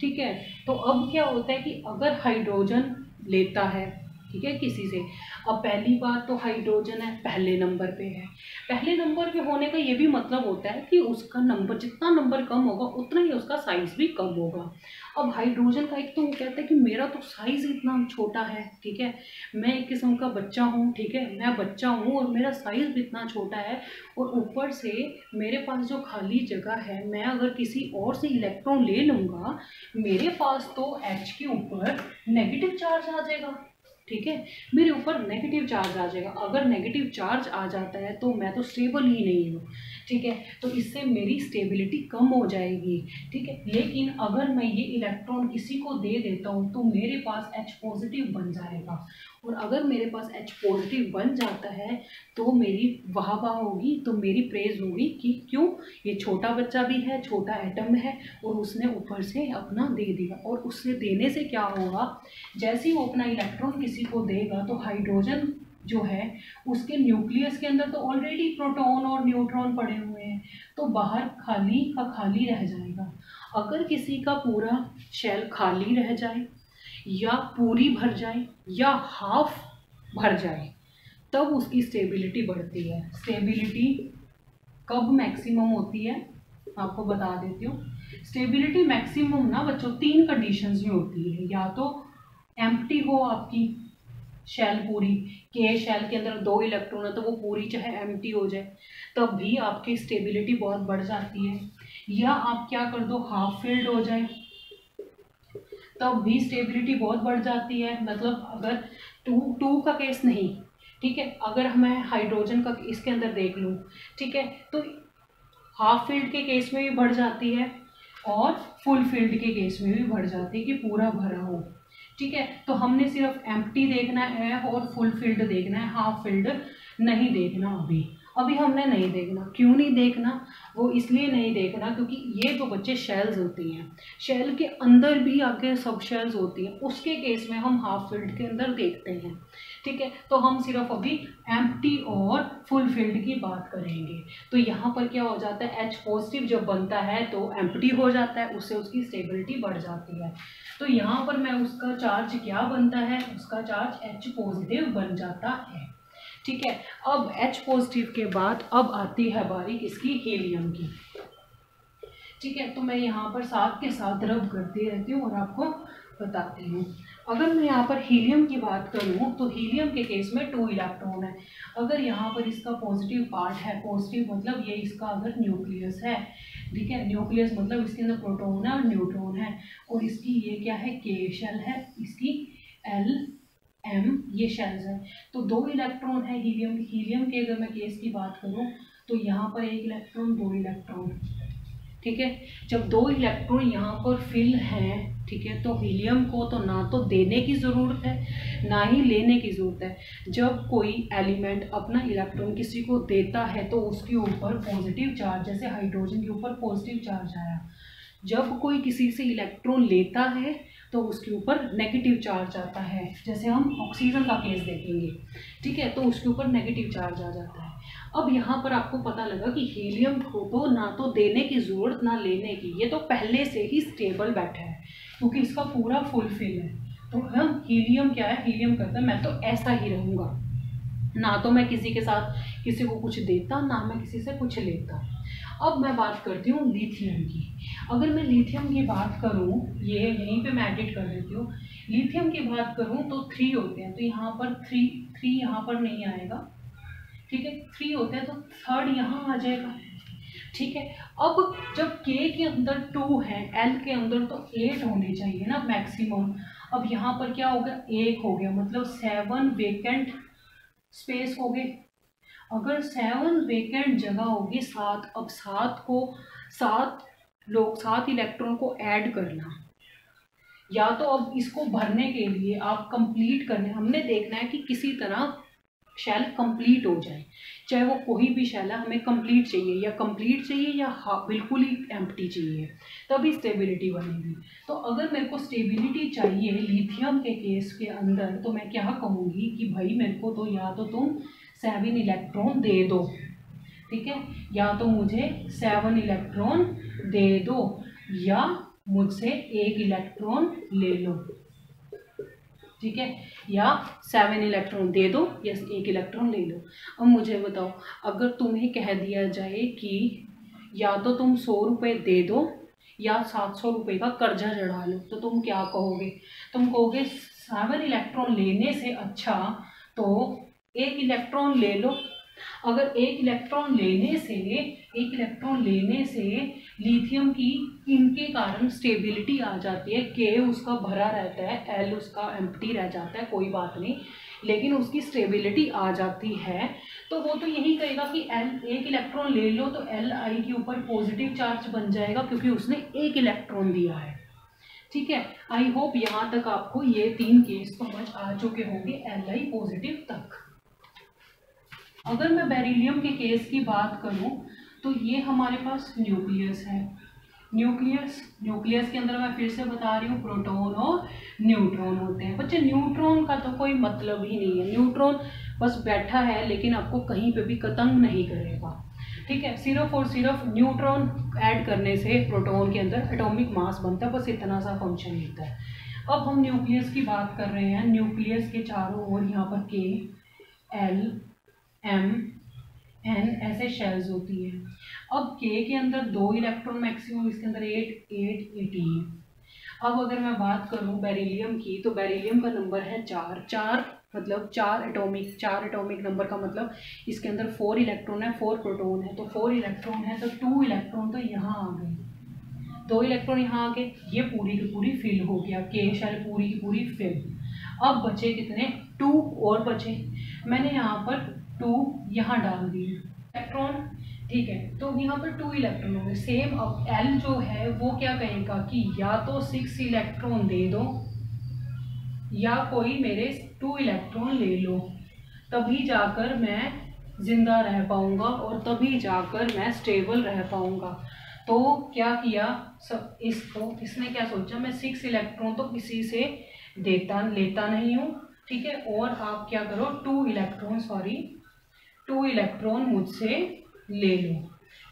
ठीक है? तो अब क्या होता है कि अगर हाइड्रोजन लेता है ठीक है, किसी से। अब पहली बात तो हाइड्रोजन है, पहले नंबर पे है। पहले नंबर पे होने का ये भी मतलब होता है कि उसका नंबर जितना नंबर कम होगा, उतना ही उसका साइज़ भी कम होगा। अब हाइड्रोजन का एक तो वो कहता है कि मेरा तो साइज़ इतना छोटा है, ठीक है। मैं एक किस्म का बच्चा हूँ, ठीक है। मैं बच्चा हूँ और मेरा साइज़ भी इतना छोटा है और ऊपर से मेरे पास जो खाली जगह है, मैं अगर किसी और से इलेक्ट्रॉन ले लूँगा, मेरे पास तो एच के ऊपर नेगेटिव चार्ज आ जाएगा। ठीक है? मेरे ऊपर नेगेटिव चार्ज आ जाएगा। अगर नेगेटिव चार्ज आ जाता है तो मैं तो स्टेबल ही नहीं हूँ। ठीक है? तो इससे मेरी स्टेबिलिटी कम हो जाएगी, ठीक है? लेकिन अगर मैं ये इलेक्ट्रॉन किसी को दे देता हूँ तो मेरे पास एच पॉजिटिव बन जाएगा। और अगर मेरे पास एच पॉजिटिव बन जाता है तो मेरी वाह वाह होगी तो मेरी प्रेज होगी कि क्यों? ये छोटा बच्चा भी है, छोटा एटम है, और उसने ऊपर से अपना दे दिया। और उससे देने से क्या होगा? जैसे ही वो अपना इलेक्ट्रॉन किसी को देगा तो हाइड्रोजन जो है, उसके न्यूक्लियस के अंदर तो ऑलरेडी प्रोटॉन और न्यूट्रॉन पड़े हुए हैं तो बाहर खाली का खाली रह जाएगा। अगर किसी का पूरा शेल खाली रह जाए, या पूरी भर जाए, या हाफ़ भर जाए, तब उसकी स्टेबिलिटी बढ़ती है। स्टेबिलिटी कब मैक्सिमम होती है आपको बता देती हूँ। स्टेबिलिटी मैक्सिमम ना बच्चों, तीन कंडीशंस में होती है। या तो एम्प्टी हो आपकी शेल पूरी, के शेल के अंदर दो इलेक्ट्रॉन है तो वो पूरी चाहे एम हो जाए, तब भी आपकी स्टेबिलिटी बहुत बढ़ जाती है। या आप क्या कर दो हाफ़ फ़ील्ड हो जाए, तब भी स्टेबिलिटी बहुत बढ़ जाती है। मतलब अगर टू टू का केस नहीं, ठीक है, अगर मैं हाइड्रोजन का इसके अंदर देख लूँ, ठीक है तो हाफ़ फ़ील्ड के केस में भी बढ़ जाती है और फुल फ़ील्ड के केस में भी बढ़ जाती है कि पूरा भरा हो। ठीक है? तो हमने सिर्फ़ एम्प्टी देखना है और फुल फ़ील्ड देखना है हाफ़ फ़ील्ड नहीं देखना अभी। अभी हमने नहीं देखना। क्यों नहीं देखना? वो इसलिए नहीं देखना क्योंकि ये जो बच्चे शेल्स होती हैं। शेल के अंदर भी आगे सब शेल्स होती हैं। उसके केस में हम हाफ़ फ़ील्ड के अंदर देखते हैं। ठीक है? तो हम सिर्फ़ अभी एम्प्टी और फुल फ़ील्ड की बात करेंगे। तो यहाँ पर क्या हो जाता है? एच पॉजिटिव जब बनता है तो एम्प्टी हो जाता है। उससे उसकी स्टेबिलिटी बढ़ जाती है। तो यहाँ पर मैं उसका चार्ज क्या बनता है? उसका चार्ज एच पॉजिटिव बन जाता है। ठीक है? अब एच पॉजिटिव के बाद अब आती है बारी किसकी हीलियम की। ठीक है? तो मैं यहाँ पर साथ के साथ रब करती रहती हूँ और आपको बताती हूँ। अगर मैं यहाँ पर हीलियम की बात करूँ तो हीलियम के केस में टू इलेक्ट्रॉन है। अगर यहाँ पर इसका पॉजिटिव पार्ट है पॉजिटिव मतलब ये इसका अगर न्यूक्लियस है। ठीक है? न्यूक्लियस मतलब इसके अंदर प्रोटोन है और न्यूट्रॉन है। और इसकी ये क्या है? के शेल है। इसकी एल एम ये शेल्स हैं। तो दो इलेक्ट्रॉन है हीलियम हीलियम के अगर मैं केस की बात करूँ तो यहाँ पर एक इलेक्ट्रॉन दो इलेक्ट्रॉन ठीक है? जब दो इलेक्ट्रॉन यहाँ पर फिल हैं, ठीक है तो हीलियम को तो ना तो देने की ज़रूरत है, ना ही लेने की ज़रूरत है। जब कोई एलिमेंट अपना इलेक्ट्रॉन किसी को देता है तो उसके ऊपर पॉजिटिव चार्ज जैसे हाइड्रोजन के ऊपर पॉजिटिव चार्ज आया। जब कोई किसी से इलेक्ट्रॉन लेता है तो उसके ऊपर नेगेटिव चार्ज आता है। जैसे हम ऑक्सीजन का केस देखेंगे, ठीक है? तो उसके ऊपर नेगेटिव चार्ज आ जाता है। अब यहाँ पर आपको पता लगा कि हीलियम को तो ना तो देने की ज़रूरत, ना लेने की, ये तो पहले से ही स्टेबल बैठा है, क्योंकि इसका पूरा फुलफिल है। तो हम हीलियम क्या है? हीलियम करते हैं, मैं तो ऐसा ही रहूँगा। ना तो मैं किसी के साथ किसी को कुछ देता, ना मैं किसी से कुछ लेता। अब मैं बात करती हूँ लिथियम की। अगर मैं लिथियम की बात करूँ, ये यहीं पे मैं एडिट कर देती हूँ। लिथियम की बात करूँ तो थ्री होते हैं। तो यहाँ पर थ्री थ्री यहाँ पर नहीं आएगा। ठीक है? थ्री होते हैं तो थर्ड यहाँ आ जाएगा। ठीक है? अब जब के के अंदर टू है एल के अंदर तो एट होने चाहिए ना मैक्सिमम अब यहाँ पर क्या हो गया? एक हो गया। मतलब सेवन वेकेंट स्पेस हो गए। अगर सेवन वेकेंट जगह होगी, सात, अब सात को, सात लोग, सात इलेक्ट्रॉन को ऐड करना। या तो अब इसको भरने के लिए आप कंप्लीट करने, हमने देखना है कि किसी तरह शैल कंप्लीट हो जाए। चाहे वो कोई भी शैल है, हमें कंप्लीट चाहिए, या कंप्लीट चाहिए, या हाँ बिल्कुल ही एम्प्टी चाहिए, तभी स्टेबिलिटी बनेगी। तो अगर मेरे को स्टेबिलिटी चाहिए लिथियम के केस के अंदर तो मैं क्या कहूँगी कि भाई मेरे को तो या तो तुम सेवन इलेक्ट्रॉन दे दो। ठीक है? या तो मुझे सेवन इलेक्ट्रॉन दे दो, या मुझसे एक इलेक्ट्रॉन ले लो। ठीक है? या सेवन इलेक्ट्रॉन दे दो, या एक इलेक्ट्रॉन ले लो। अब मुझे बताओ, अगर तुम्हें कह दिया जाए कि या तो तुम सौ रुपये दे दो, या सात सौ रुपये का कर्जा चढ़ा लो तो तुम क्या कहोगे? तुम कहोगे, सेवन इलेक्ट्रॉन लेने से अच्छा तो एक इलेक्ट्रॉन ले लो। अगर एक इलेक्ट्रॉन लेने से, एक इलेक्ट्रॉन लेने से लिथियम की इनके कारण स्टेबिलिटी आ जाती है। के उसका भरा रहता है एल उसका एम्प्टी रह जाता है, कोई बात नहीं। लेकिन उसकी स्टेबिलिटी आ जाती है। तो वो तो यही कहेगा कि एल एक इलेक्ट्रॉन ले लो तो एल आई के ऊपर पॉजिटिव चार्ज बन जाएगा क्योंकि उसने एक इलेक्ट्रॉन दिया है। ठीक है? आई होप यहाँ तक आपको ये तीन केस समझ आ चुके होंगे एल आई पॉजिटिव तक। अगर मैं बेरिलियम के केस की बात करूँ तो ये हमारे पास न्यूक्लियस है। न्यूक्लियस न्यूक्लियस के अंदर मैं फिर से बता रही हूँ, प्रोटॉन और न्यूट्रॉन होते हैं। बच्चे, न्यूट्रॉन का तो कोई मतलब ही नहीं है। न्यूट्रॉन बस बैठा है, लेकिन आपको कहीं पे भी कतंग नहीं करेगा। ठीक है? सिर्फ़ और सिर्फ़ न्यूट्रॉन ऐड करने से प्रोटॉन के अंदर एटॉमिक मास बनता है, बस इतना सा फ़ंक्शन होता है। अब हम न्यूक्लियस की बात कर रहे हैं। न्यूक्लियस के चारों ओर यहाँ पर के एल एम एन ऐसे शेल्स होती है। अब के के अंदर दो इलेक्ट्रॉन मैक्सिमम इसके अंदर एट एट एटीन अब अगर मैं बात करूँ बेरिलियम की तो बेरिलियम का नंबर है चार। चार मतलब चार एटॉमिक चार एटॉमिक नंबर का मतलब इसके अंदर फोर इलेक्ट्रॉन है फोर प्रोटॉन है। तो फोर इलेक्ट्रॉन है तो टू इलेक्ट्रॉन तो यहाँ आ गए। दो इलेक्ट्रॉन यहाँ आ गए। ये पूरी की पूरी फिल हो गया। के शेल पूरी की पूरी फिल अब बचे कितने? टू और बचे। मैंने यहाँ पर टू यहाँ डाल दिए। इलेक्ट्रॉन ठीक है तो यहाँ पर टू इलेक्ट्रॉन हो गए सेम अब एल जो है, वो क्या कहेगा कि या तो सिक्स इलेक्ट्रॉन दे दो, या कोई मेरे टू इलेक्ट्रॉन ले लो। तभी जाकर मैं ज़िंदा रह पाऊँगा और तभी जाकर मैं स्टेबल रह पाऊँगा। तो क्या किया? सब इसको, इसने क्या सोचा? मैं सिक्स इलेक्ट्रॉन तो किसी से देता, लेता नहीं हूँ, ठीक है? और आप क्या करो? Two electron sorry two electron मुझसे ले लो।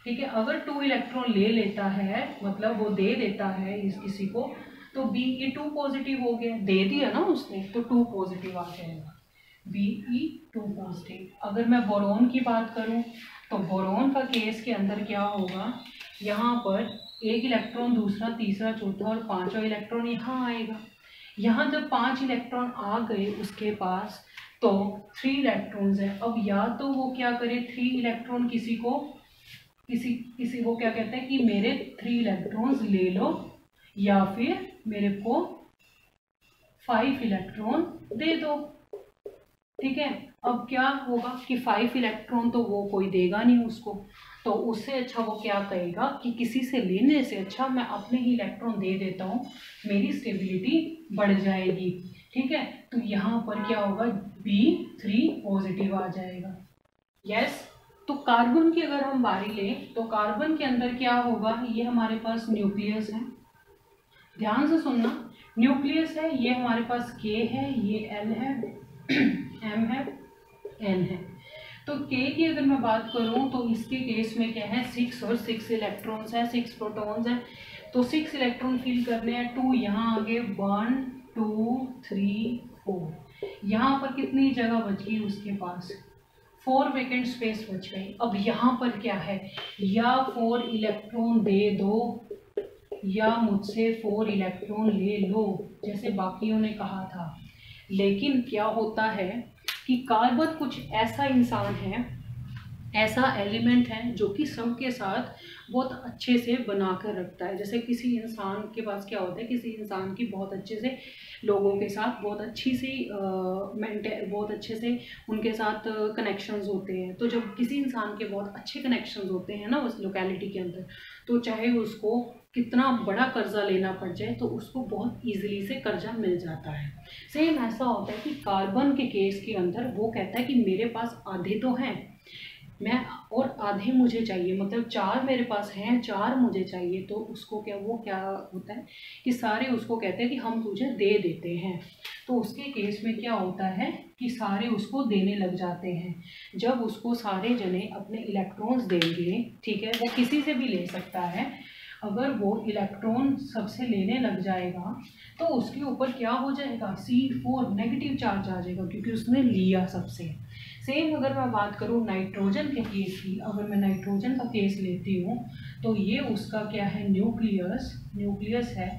ठीक है, अगर टू इलेक्ट्रॉन ले लेता है मतलब वो दे देता है इस, किसी को तो बी ई टू पॉजिटिव हो गया। दे दिया ना उसने तो टू पॉजिटिव आ जाएगा। बी ई टू पॉजिटिव अगर मैं बोरोन की बात करूँ तो बोरोन का केस के अंदर क्या होगा? यहाँ पर एक इलेक्ट्रॉन, दूसरा, तीसरा, चौथा और पांचवा इलेक्ट्रॉन यहाँ आएगा। यहाँ जब पाँच इलेक्ट्रॉन आ गए, उसके पास तो थ्री इलेक्ट्रॉन्स है। अब या तो वो क्या करे थ्री इलेक्ट्रॉन किसी को, किसी किसी को क्या कहते हैं कि मेरे थ्री इलेक्ट्रॉन्स ले लो, या फिर मेरे को फाइव इलेक्ट्रॉन दे दो। ठीक है? अब क्या होगा कि फाइव इलेक्ट्रॉन तो वो कोई देगा नहीं उसको। तो उससे अच्छा वो क्या कहेगा कि किसी से लेने से अच्छा मैं अपने ही इलेक्ट्रॉन दे देता हूँ, मेरी स्टेबिलिटी बढ़ जाएगी। ठीक है? तो यहाँ पर क्या होगा? बी थ्री पॉजिटिव आ जाएगा। यस तो कार्बन की अगर हम बारी लें तो कार्बन के अंदर क्या होगा? ये हमारे पास न्यूक्लियस है। ध्यान से सुनना। न्यूक्लियस है, ये हमारे पास के है, ये एल है <clears throat> एम है एन है। तो के की अगर मैं बात करूँ तो इसके केस में क्या है? सिक्स और सिक्स इलेक्ट्रॉन्स है सिक्स प्रोटॉन्स है। तो सिक्स इलेक्ट्रॉन फिल करने हैं टू यहाँ आगे वन टू, थ्री, फोर। यहाँ पर कितनी जगह बच गई उसके पास? फोर वेकेंट स्पेस बच गई। अब यहाँ पर क्या है? या फोर इलेक्ट्रॉन दे दो, या मुझसे फोर इलेक्ट्रॉन ले लो, जैसे बाकियों ने कहा था। लेकिन क्या होता है कि कार्बन कुछ ऐसा इंसान है ऐसा एलिमेंट है जो कि सबके साथ बहुत अच्छे से बना कर रखता है। जैसे किसी इंसान के पास क्या होता है, किसी इंसान की बहुत अच्छे से लोगों के साथ बहुत अच्छी सी मेंटे, बहुत अच्छे से उनके साथ कनेक्शंस होते हैं। तो जब किसी इंसान के बहुत अच्छे कनेक्शंस होते हैं ना उस लोकेलिटी के अंदर तो चाहे उसको कितना बड़ा कर्जा लेना पड़ जाए तो उसको बहुत ईजिली से कर्जा मिल जाता है। सेम ऐसा होता है कि कार्बन के केस के अंदर वो कहता है कि मेरे पास आधे तो हैं मैं और आधे मुझे चाहिए मतलब चार मेरे पास हैं, चार मुझे चाहिए तो उसको क्या, वो क्या होता है कि सारे उसको कहते हैं कि हम तुझे दे देते हैं। तो उसके केस में क्या होता है कि सारे उसको देने लग जाते हैं। जब उसको सारे जने अपने इलेक्ट्रॉन्स देंगे, ठीक है, वो किसी से भी ले सकता है, अगर वो इलेक्ट्रॉन सबसे लेने लग जाएगा तो उसके ऊपर क्या हो जाएगा सी फोर नेगेटिव चार्ज आ जाएगा, क्योंकि उसने लिया सबसे। सेम अगर मैं बात करूँ नाइट्रोजन के केस की, अगर मैं नाइट्रोजन का केस लेती हूँ तो ये उसका क्या है? न्यूक्लियस न्यूक्लियस है।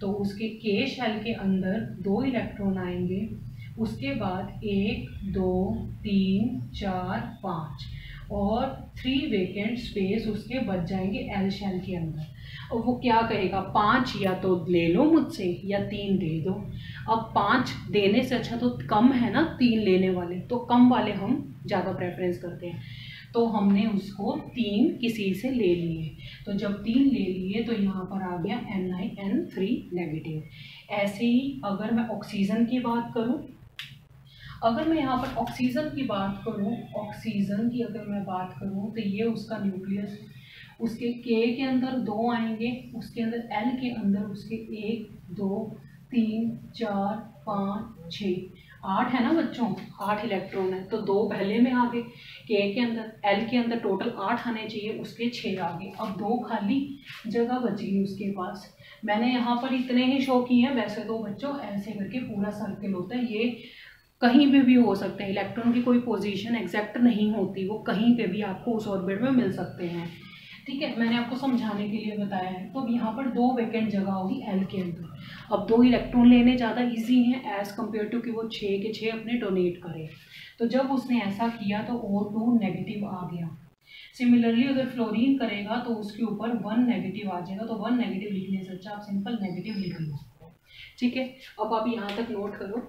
तो उसके के शेल के अंदर दो इलेक्ट्रॉन आएँगे। उसके बाद एक, दो, तीन, चार, पाँच और थ्री वेकेंट स्पेस उसके बच जाएँगे एल शेल के अंदर। और वो क्या कहेगा? पाँच या तो ले लो मुझसे या तीन दे दो। अब पाँच देने से अच्छा तो कम है ना, तीन लेने वाले। तो कम वाले हम ज़्यादा प्रेफरेंस करते हैं। तो हमने उसको तीन किसी से ले लिए। तो जब तीन ले लिए तो यहाँ पर आ गया N I N three negative ऐसे ही अगर मैं ऑक्सीजन की बात करूँ, अगर मैं यहाँ पर ऑक्सीजन की बात करूँ ऑक्सीजन की अगर मैं बात करूँ तो ये उसका न्यूक्लियस उसके के के अंदर दो आएँगे, उसके अंदर एल के अंदर उसके एक, दो तीन, चार, पाँच, छ। आठ है ना बच्चों? आठ इलेक्ट्रॉन है। तो दो पहले में आ गए के के अंदर एल के अंदर टोटल आठ आने चाहिए, उसके छः आ गए अब दो खाली जगह बची उसके पास। मैंने यहाँ पर इतने ही शो किए हैं वैसे तो बच्चों ऐसे करके पूरा सर्किल होता है। ये कहीं पे भी हो सकते हैं। इलेक्ट्रॉन की कोई पोजीशन एग्जैक्ट नहीं होती, वो कहीं पे भी आपको उस ऑर्बिट में मिल सकते हैं। ठीक है, मैंने आपको समझाने के लिए बताया है। तो अब यहाँ पर दो वैकेंट जगह होगी एल के अंदर। अब दो इलेक्ट्रॉन लेने ज़्यादा इजी हैं एज़ कंपेयर टू कि वो छः के छः अपने डोनेट करे। तो जब उसने ऐसा किया तो ओ टू नेगेटिव आ गया। सिमिलरली अगर फ्लोरीन करेगा तो उसके ऊपर वन नेगेटिव आ जाएगा। तो वन नेगेटिव लिखने से अच्छा आप सिंपल नेगेटिव लिख लो। ठीक है, अब आप यहाँ तक नोट करो।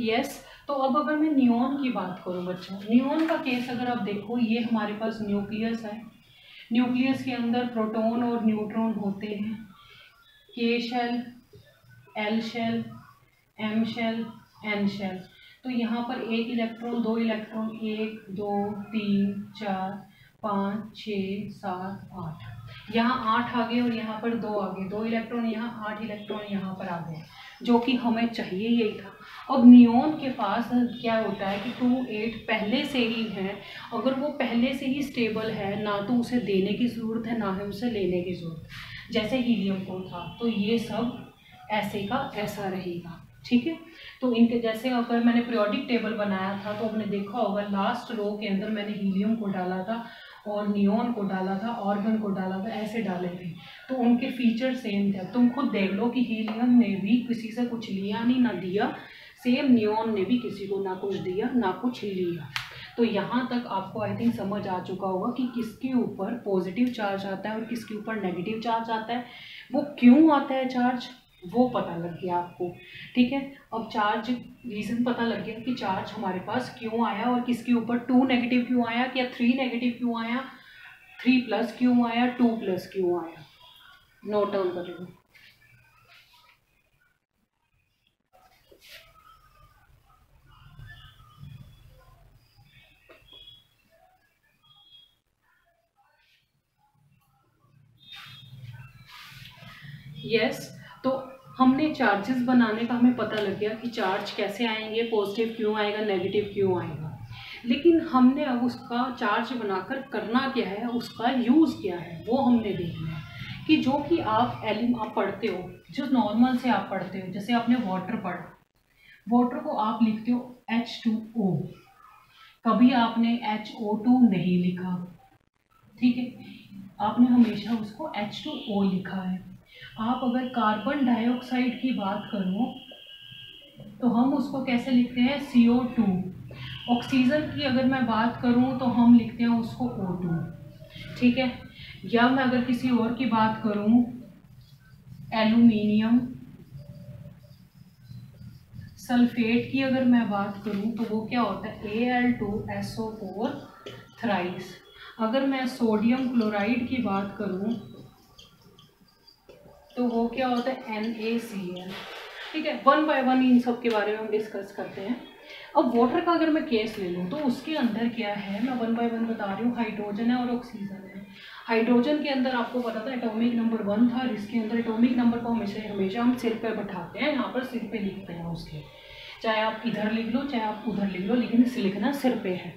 यस तो अब अगर मैं न्यून की बात करूँ बच्चों न्यून का केस अगर आप देखो, ये हमारे पास न्यूक्लियस है। न्यूक्लियस के अंदर प्रोटॉन और न्यूट्रॉन होते हैं। K shell L shell M shell N shell तो यहाँ पर एक इलेक्ट्रॉन दो इलेक्ट्रॉन एक, दो, तीन, चार, पाँच, छ, सात, आठ। यहाँ आठ आ गए और यहाँ पर दो आ गए दो इलेक्ट्रॉन यहाँ, आठ इलेक्ट्रॉन यहाँ पर आ गए जो कि हमें चाहिए यही था। अब नियोन के पास क्या होता है कि टू एट पहले से ही है। अगर वो पहले से ही स्टेबल है, ना तो उसे देने की ज़रूरत है, ना ही उसे लेने की ज़रूरत जैसे हीलियम को था। तो ये सब ऐसे का ऐसा रहेगा। ठीक है? तो इनके जैसे अगर मैंने पीरियोडिक टेबल बनाया था तो आपने देखा होगा लास्ट रो के अंदर मैंने हीलियम को डाला था और नियोन को डाला था, ऑर्गन को डाला था, ऐसे डाले थे। तो उनके फीचर सेम थे। तुम खुद देख लो कि हीलियम ने भी किसी से कुछ लिया नहीं, ना दिया। सेम न्योन ने भी किसी को ना कुछ दिया, ना कुछ लिया। तो यहाँ तक आपको आई थिंक समझ आ चुका होगा कि किसके ऊपर पॉजिटिव चार्ज आता है और किसके ऊपर नेगेटिव चार्ज आता है। वो क्यों आता है चार्ज वो पता लग गया आपको। ठीक है? अब चार्ज रीज़न पता लग गया कि चार्ज हमारे पास क्यों आया और किसके ऊपर टू नेगेटिव क्यों आया या थ्री नेगेटिव क्यों आया? थ्री प्लस क्यों आया? टू प्लस क्यों आया? नोट डाउन करेगा यस yes, तो हमने चार्जेस बनाने का हमें पता लग गया कि चार्ज कैसे आएँगे पॉजिटिव क्यों आएगा नेगेटिव क्यों आएगा। लेकिन हमने अब उसका चार्ज बनाकर करना क्या है उसका यूज़ क्या है वो हमने देखना है। कि जो कि आप एलिम, आप पढ़ते हो, जो नॉर्मल से आप पढ़ते हो, जैसे आपने वाटर पढ़ा वाटर को आप लिखते हो एच टू ओ कभी आपने एच ओ टू नहीं लिखा, ठीक है? आपने हमेशा उसको एच टू ओ लिखा है। आप अगर कार्बन डाइऑक्साइड की बात करो तो हम उसको कैसे लिखते हैं? सी ओ टू ऑक्सीजन की अगर मैं बात करूँ तो हम लिखते हैं उसको ओ टू ठीक है? या मैं अगर किसी और की बात करूँ एल्यूमिनियम सल्फेट की अगर मैं बात करूँ तो वो क्या होता है? A L two S O four thrice अगर मैं सोडियम क्लोराइड की बात करूँ तो वो क्या होता है? एन ए सी एल ठीक है? वन बाय वन इन सब के बारे में हम डिस्कस करते हैं। अब वाटर का अगर मैं केस ले लूँ तो उसके अंदर क्या है? मैं वन बाय वन बता रही हूँ हाइड्रोजन है और ऑक्सीजन है। हाइड्रोजन के अंदर आपको पता था एटॉमिक नंबर वन था, और इसके अंदर एटॉमिक नंबर को हमेशा हमेशा हम सिर पर बैठाते हैं, यहाँ पर सिर पे लिखते हैं उसके। चाहे आप इधर लिख लो, चाहे आप उधर लिख लो, लेकिन इसे लिखना सिर पे है।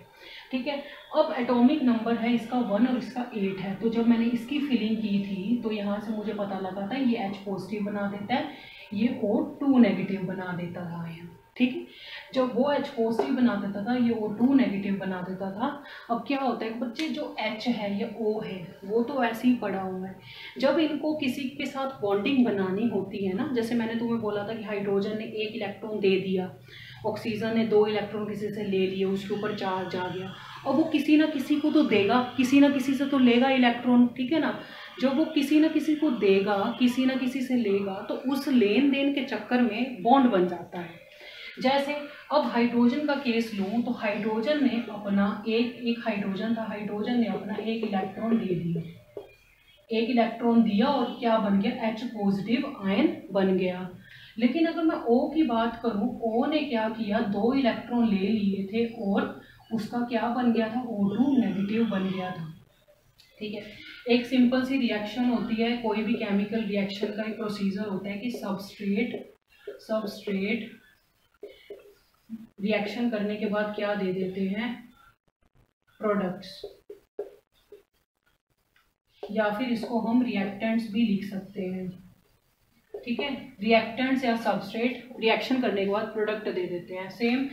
ठीक है? अब एटॉमिक नंबर है, इसका वन और इसका एट है। तो जब मैंने इसकी फिलिंग की थी तो यहाँ से मुझे पता लगा था, ये एच पॉजिटिव बना देता है, ये ओ टू नेगेटिव बना देता था ये ठीक है? जब वो एच पॉजिटिव बना देता था, ये ओ टू नेगेटिव बना देता था, अब क्या होता है बच्चे जो एच है, या ओ है, वो तो ऐसे ही पड़ा हुआ है। जब इनको किसी के साथ बॉन्डिंग बनानी होती है ना, जैसे मैंने तुम्हें बोला था कि हाइड्रोजन ने एक इलेक्ट्रॉन दे दिया ऑक्सीजन ने दो इलेक्ट्रॉन किसी से ले लिए, उसके ऊपर चार्ज आ गया, और वो किसी ना किसी को तो देगा, किसी ना किसी से तो लेगा इलेक्ट्रॉन ठीक है ना? जब वो किसी ना किसी को देगा, किसी ना किसी से लेगा तो उस लेन देन के चक्कर में बॉन्ड बन जाता है। जैसे अब हाइड्रोजन का केस लूँ तो हाइड्रोजन ने अपना एक एक हाइड्रोजन था हाइड्रोजन ने अपना एक इलेक्ट्रॉन दे दिया। एक इलेक्ट्रॉन दिया और क्या बन गया? एच पॉजिटिव आयन बन गया। लेकिन अगर मैं ओ की बात करूँ ओ ने क्या किया? दो इलेक्ट्रॉन ले लिए थे और उसका क्या बन गया था? ओ टू नेगेटिव बन गया था। ठीक है? एक सिंपल सी रिएक्शन होती है, कोई भी केमिकल रिएक्शन का एक प्रोसीजर होता है कि सबस्ट्रेट सबस्ट्रेट रिएक्शन करने के बाद क्या दे देते हैं? प्रोडक्ट्स या फिर इसको हम रिएक्टेंट्स भी लिख सकते हैं। ठीक है? रिएक्टेंट्स या सबस्ट्रेट रिएक्शन करने के बाद प्रोडक्ट दे देते हैं। सेम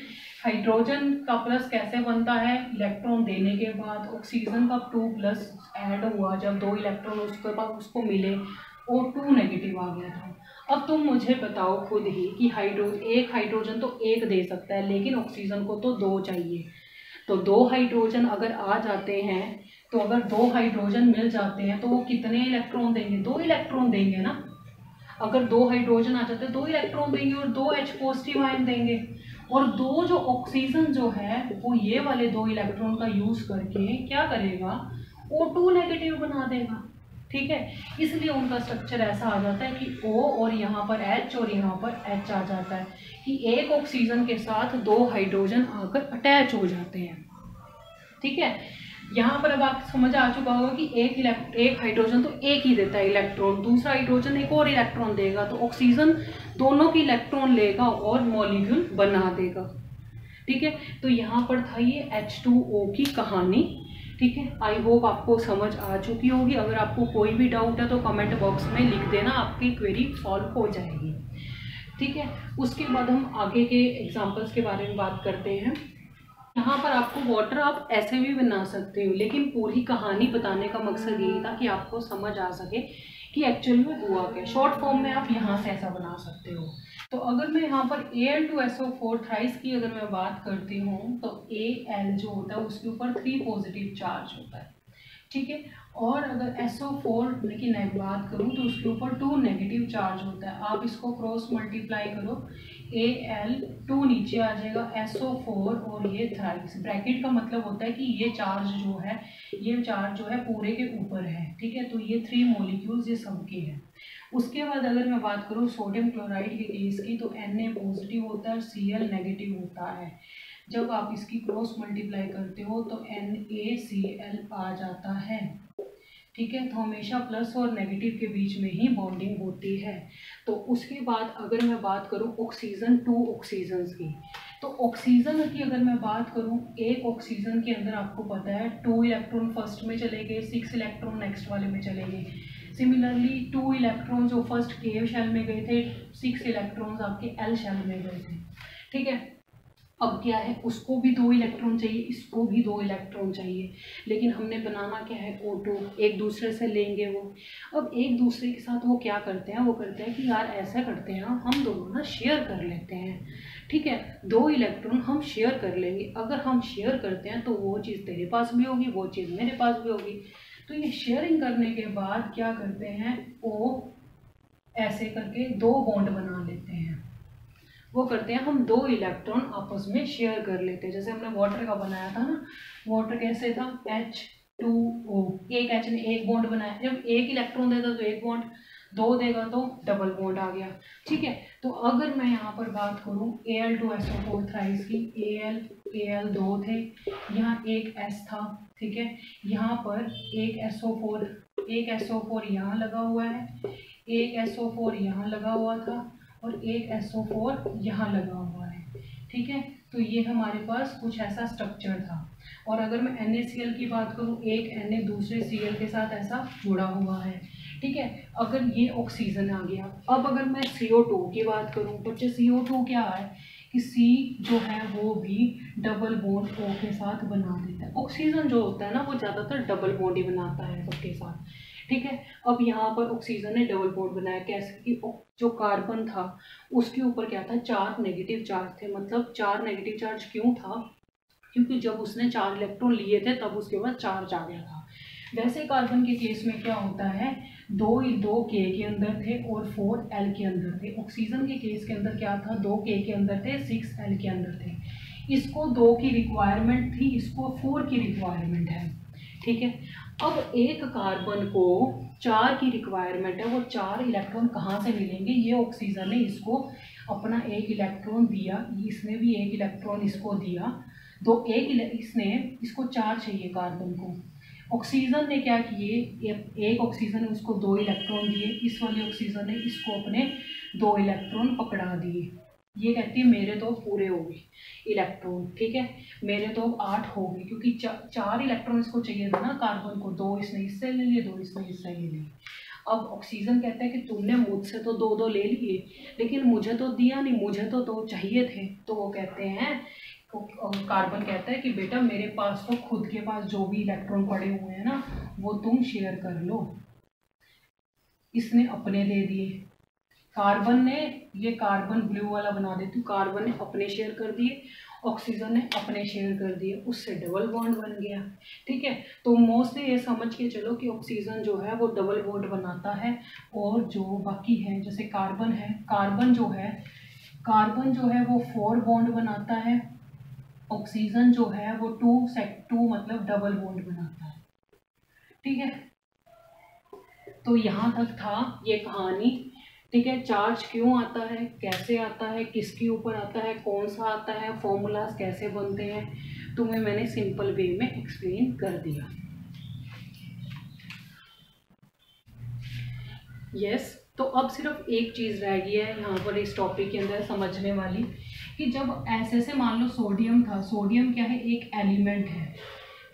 हाइड्रोजन का प्लस कैसे बनता है? इलेक्ट्रॉन देने के बाद ऑक्सीजन का टू प्लस ऐड हुआ। जब दो इलेक्ट्रॉन उसके पास उसको मिले ओ टू नेगेटिव आ गया था। अब तुम मुझे बताओ खुद ही कि हाइड्रोजन एक हाइड्रोजन तो एक दे सकता है, लेकिन ऑक्सीजन को तो दो चाहिए। तो दो हाइड्रोजन अगर आ जाते हैं तो अगर दो हाइड्रोजन मिल जाते हैं तो वो कितने इलेक्ट्रॉन देंगे? दो इलेक्ट्रॉन देंगे ना? अगर दो हाइड्रोजन आ जाते हैं, दो इलेक्ट्रॉन देंगे और दो एच पॉजिटिव आयन देंगे। और दो जो ऑक्सीजन जो है, वो ये वाले दो इलेक्ट्रॉन का यूज़ करके क्या करेगा? ओ टू नेगेटिव बना देगा। ठीक है? इसलिए उनका स्ट्रक्चर ऐसा आ जाता है कि ओ और यहाँ पर एच और यहाँ पर एच आ जाता है कि एक ऑक्सीजन के साथ दो हाइड्रोजन आकर अटैच हो जाते हैं। ठीक है? यहाँ पर अब आप समझ आ चुका होगा कि एक इलेक्ट एक हाइड्रोजन तो एक ही देता है इलेक्ट्रॉन दूसरा हाइड्रोजन एक और इलेक्ट्रॉन देगा तो ऑक्सीजन दोनों की इलेक्ट्रॉन लेगा और मॉलिक्यूल बना देगा। ठीक है? तो यहाँ पर था ये H2O की कहानी। ठीक है? आई होप आपको समझ आ चुकी होगी। अगर आपको कोई भी डाउट है तो कमेंट बॉक्स में लिख देना, आपकी क्वेरी सॉल्व हो जाएगी। ठीक है? उसके बाद हम आगे के एग्जाम्पल्स के बारे में बात करते हैं। यहाँ पर आपको वाटर आप ऐसे भी बना सकते हो, लेकिन पूरी कहानी बताने का मकसद यही था कि आपको समझ आ सके कि एक्चुअल में हुआ क्या। शॉर्ट फॉर्म में आप यहाँ से ऐसा बना सकते हो। तो अगर मैं यहाँ पर A L two S O four thrice की अगर मैं बात करती हूँ तो ए एल जो होता है, उसके ऊपर थ्री पॉजिटिव चार्ज होता है। ठीक है? और अगर एस ओ फोर की बात करूँ तो उसके ऊपर टू नेगेटिव चार्ज होता है। आप इसको क्रॉस मल्टीप्लाई करो। ए एल टू नीचे आ जाएगा एस ओ फोर और ये थ्राइस ब्रैकेट का मतलब होता है कि ये चार्ज जो है, ये चार्ज जो है पूरे के ऊपर है। ठीक है? तो ये थ्री मोलिक्यूल्स ये सबके हैं। उसके बाद अगर मैं बात करूँ सोडियम क्लोराइड के केस की तो एन पॉजिटिव होता है सी एल नेगेटिव होता है। जब आप इसकी क्रॉस मल्टीप्लाई करते हो तो एन ए सी एल आ जाता है। ठीक है तो हमेशा प्लस और नेगेटिव के बीच में ही बॉन्डिंग होती है। तो उसके बाद अगर मैं बात करूँ ऑक्सीजन टू ऑक्सीजन की तो ऑक्सीजन की अगर मैं बात करूँ, एक ऑक्सीजन के अंदर आपको पता है टू इलेक्ट्रॉन फ़र्स्ट में चले गए सिक्स इलेक्ट्रॉन नेक्स्ट वाले में चले गए सिमिलरली टू इलेक्ट्रॉन जो फ़र्स्ट के शेल में गए थे सिक्स इलेक्ट्रॉन्स आपके एल शेल में गए थे। ठीक है? अब क्या है? उसको भी दो इलेक्ट्रॉन चाहिए, इसको भी दो इलेक्ट्रॉन चाहिए। लेकिन हमने बनाना क्या है? ओटो एक दूसरे से लेंगे वो। अब एक दूसरे के साथ वो क्या करते हैं? वो करते हैं कि यार, ऐसा करते हैं, हम दोनों ना शेयर कर लेते हैं। ठीक है? दो इलेक्ट्रॉन हम शेयर कर लेंगे। अगर हम शेयर करते हैं तो वो चीज़ तेरे पास भी होगी, वो चीज़ मेरे पास भी होगी। तो ये शेयरिंग करने के बाद क्या करते हैं? वो ऐसे करके दो बॉन्ड बना लेते हैं। वो करते हैं, हम दो इलेक्ट्रॉन आपस में शेयर कर लेते हैं। जैसे हमने वाटर का बनाया था ना वाटर कैसे था? एच टू ओ एक एच ने एक बॉन्ड बनाया। जब एक इलेक्ट्रॉन देता तो एक बॉन्ड दो देगा तो डबल बॉन्ड आ गया। ठीक है? तो अगर मैं यहाँ पर बात करूँ A L two S O four thrice की ए एल ए एल दो थे। यहाँ एक एस था। ठीक है? यहाँ पर एक एस ओ फोर एक एस ओ फोर यहाँ लगा हुआ है, एक एस ओ फोर यहाँ लगा हुआ था और एक एसओ फोर यहाँ लगा हुआ है। ठीक है? तो ये हमारे पास कुछ ऐसा स्ट्रक्चर था। और अगर मैं एन की बात करूँ, एक एन दूसरे CL के साथ ऐसा जुड़ा हुआ है। ठीक है? अगर ये ऑक्सीजन आ गया, अब अगर मैं सी की बात करूँ बच्चे सी क्या है? कि सी जो है वो भी डबल बोन्ड ओ के साथ बना देता है। ऑक्सीजन जो होता है ना, वो ज़्यादातर डबल बोन्ड ही बनाता है सबके साथ। ठीक है? अब यहाँ पर ऑक्सीजन ने डबल बॉन्ड बनाया। कैसे? कि जो कार्बन था, उसके ऊपर क्या था? चार नेगेटिव चार्ज थे। मतलब चार नेगेटिव चार्ज क्यों था? क्योंकि जब उसने चार इलेक्ट्रॉन लिए थे, तब उसके बाद चार्ज आ गया था। वैसे कार्बन के केस में क्या होता है? दो ही, दो के के अंदर थे और फोर एल के अंदर थे। ऑक्सीजन के केस के अंदर क्या था? दो के के अंदर थे सिक्स एल के अंदर थे। इसको दो की रिक्वायरमेंट थी, इसको फोर की रिक्वायरमेंट है। ठीक है? अब एक कार्बन को चार की रिक्वायरमेंट है, वो चार इलेक्ट्रॉन कहाँ से मिलेंगे? ये ऑक्सीजन ने इसको अपना एक इलेक्ट्रॉन दिया, इसने भी एक इलेक्ट्रॉन इसको दिया। तो एक इसने, इसको चार चाहिए कार्बन को। ऑक्सीजन ने क्या किए? एक ऑक्सीजन उसको दो इलेक्ट्रॉन दिए। इस वाले ऑक्सीजन ने इसको अपने दो इलेक्ट्रॉन पकड़ा दिए। ये कहती है मेरे तो पूरे हो गए इलेक्ट्रॉन ठीक है? मेरे तो आठ हो गए क्योंकि चा, चार इलेक्ट्रॉन इसको चाहिए था ना कार्बन को। दो इसने इससे ले लिए दो इसने इससे ले लिए। अब ऑक्सीजन कहता है कि तुमने मुझसे तो दो दो ले लिए लेकिन मुझे तो दिया नहीं मुझे तो दो चाहिए थे। तो वो कहते हैं कार्बन कहता है कि बेटा मेरे पास तो खुद के पास जो भी इलेक्ट्रॉन पड़े हुए हैं ना, वो तुम शेयर कर लो। इसने अपने दे दिए कार्बन ने, ये कार्बन ब्लू वाला बना देती कार्बन ने अपने शेयर कर दिए ऑक्सीजन ने अपने शेयर कर दिए, उससे डबल बॉन्ड बन गया। ठीक है? तो मोस्टली ये समझ के चलो कि ऑक्सीजन जो है, वो डबल बॉन्ड बनाता है और जो बाकी है, जैसे कार्बन है कार्बन जो है कार्बन जो है, वो फोर बॉन्ड बनाता है। ऑक्सीजन जो है वो टू सेक टू मतलब डबल बॉन्ड बनाता है। ठीक है? तो यहाँ तक था ये कहानी। ठीक है? चार्ज क्यों आता है? कैसे आता है? किसके ऊपर आता है? कौन सा आता है? फॉर्मूलाज कैसे बनते हैं? तुम्हें मैंने सिंपल वे में एक्सप्लेन कर दिया। यस yes, तो अब सिर्फ़ एक चीज़ रह गई है यहाँ पर इस टॉपिक के अंदर समझने वाली। कि जब ऐसे से मान लो सोडियम था, सोडियम क्या है? एक एलिमेंट है,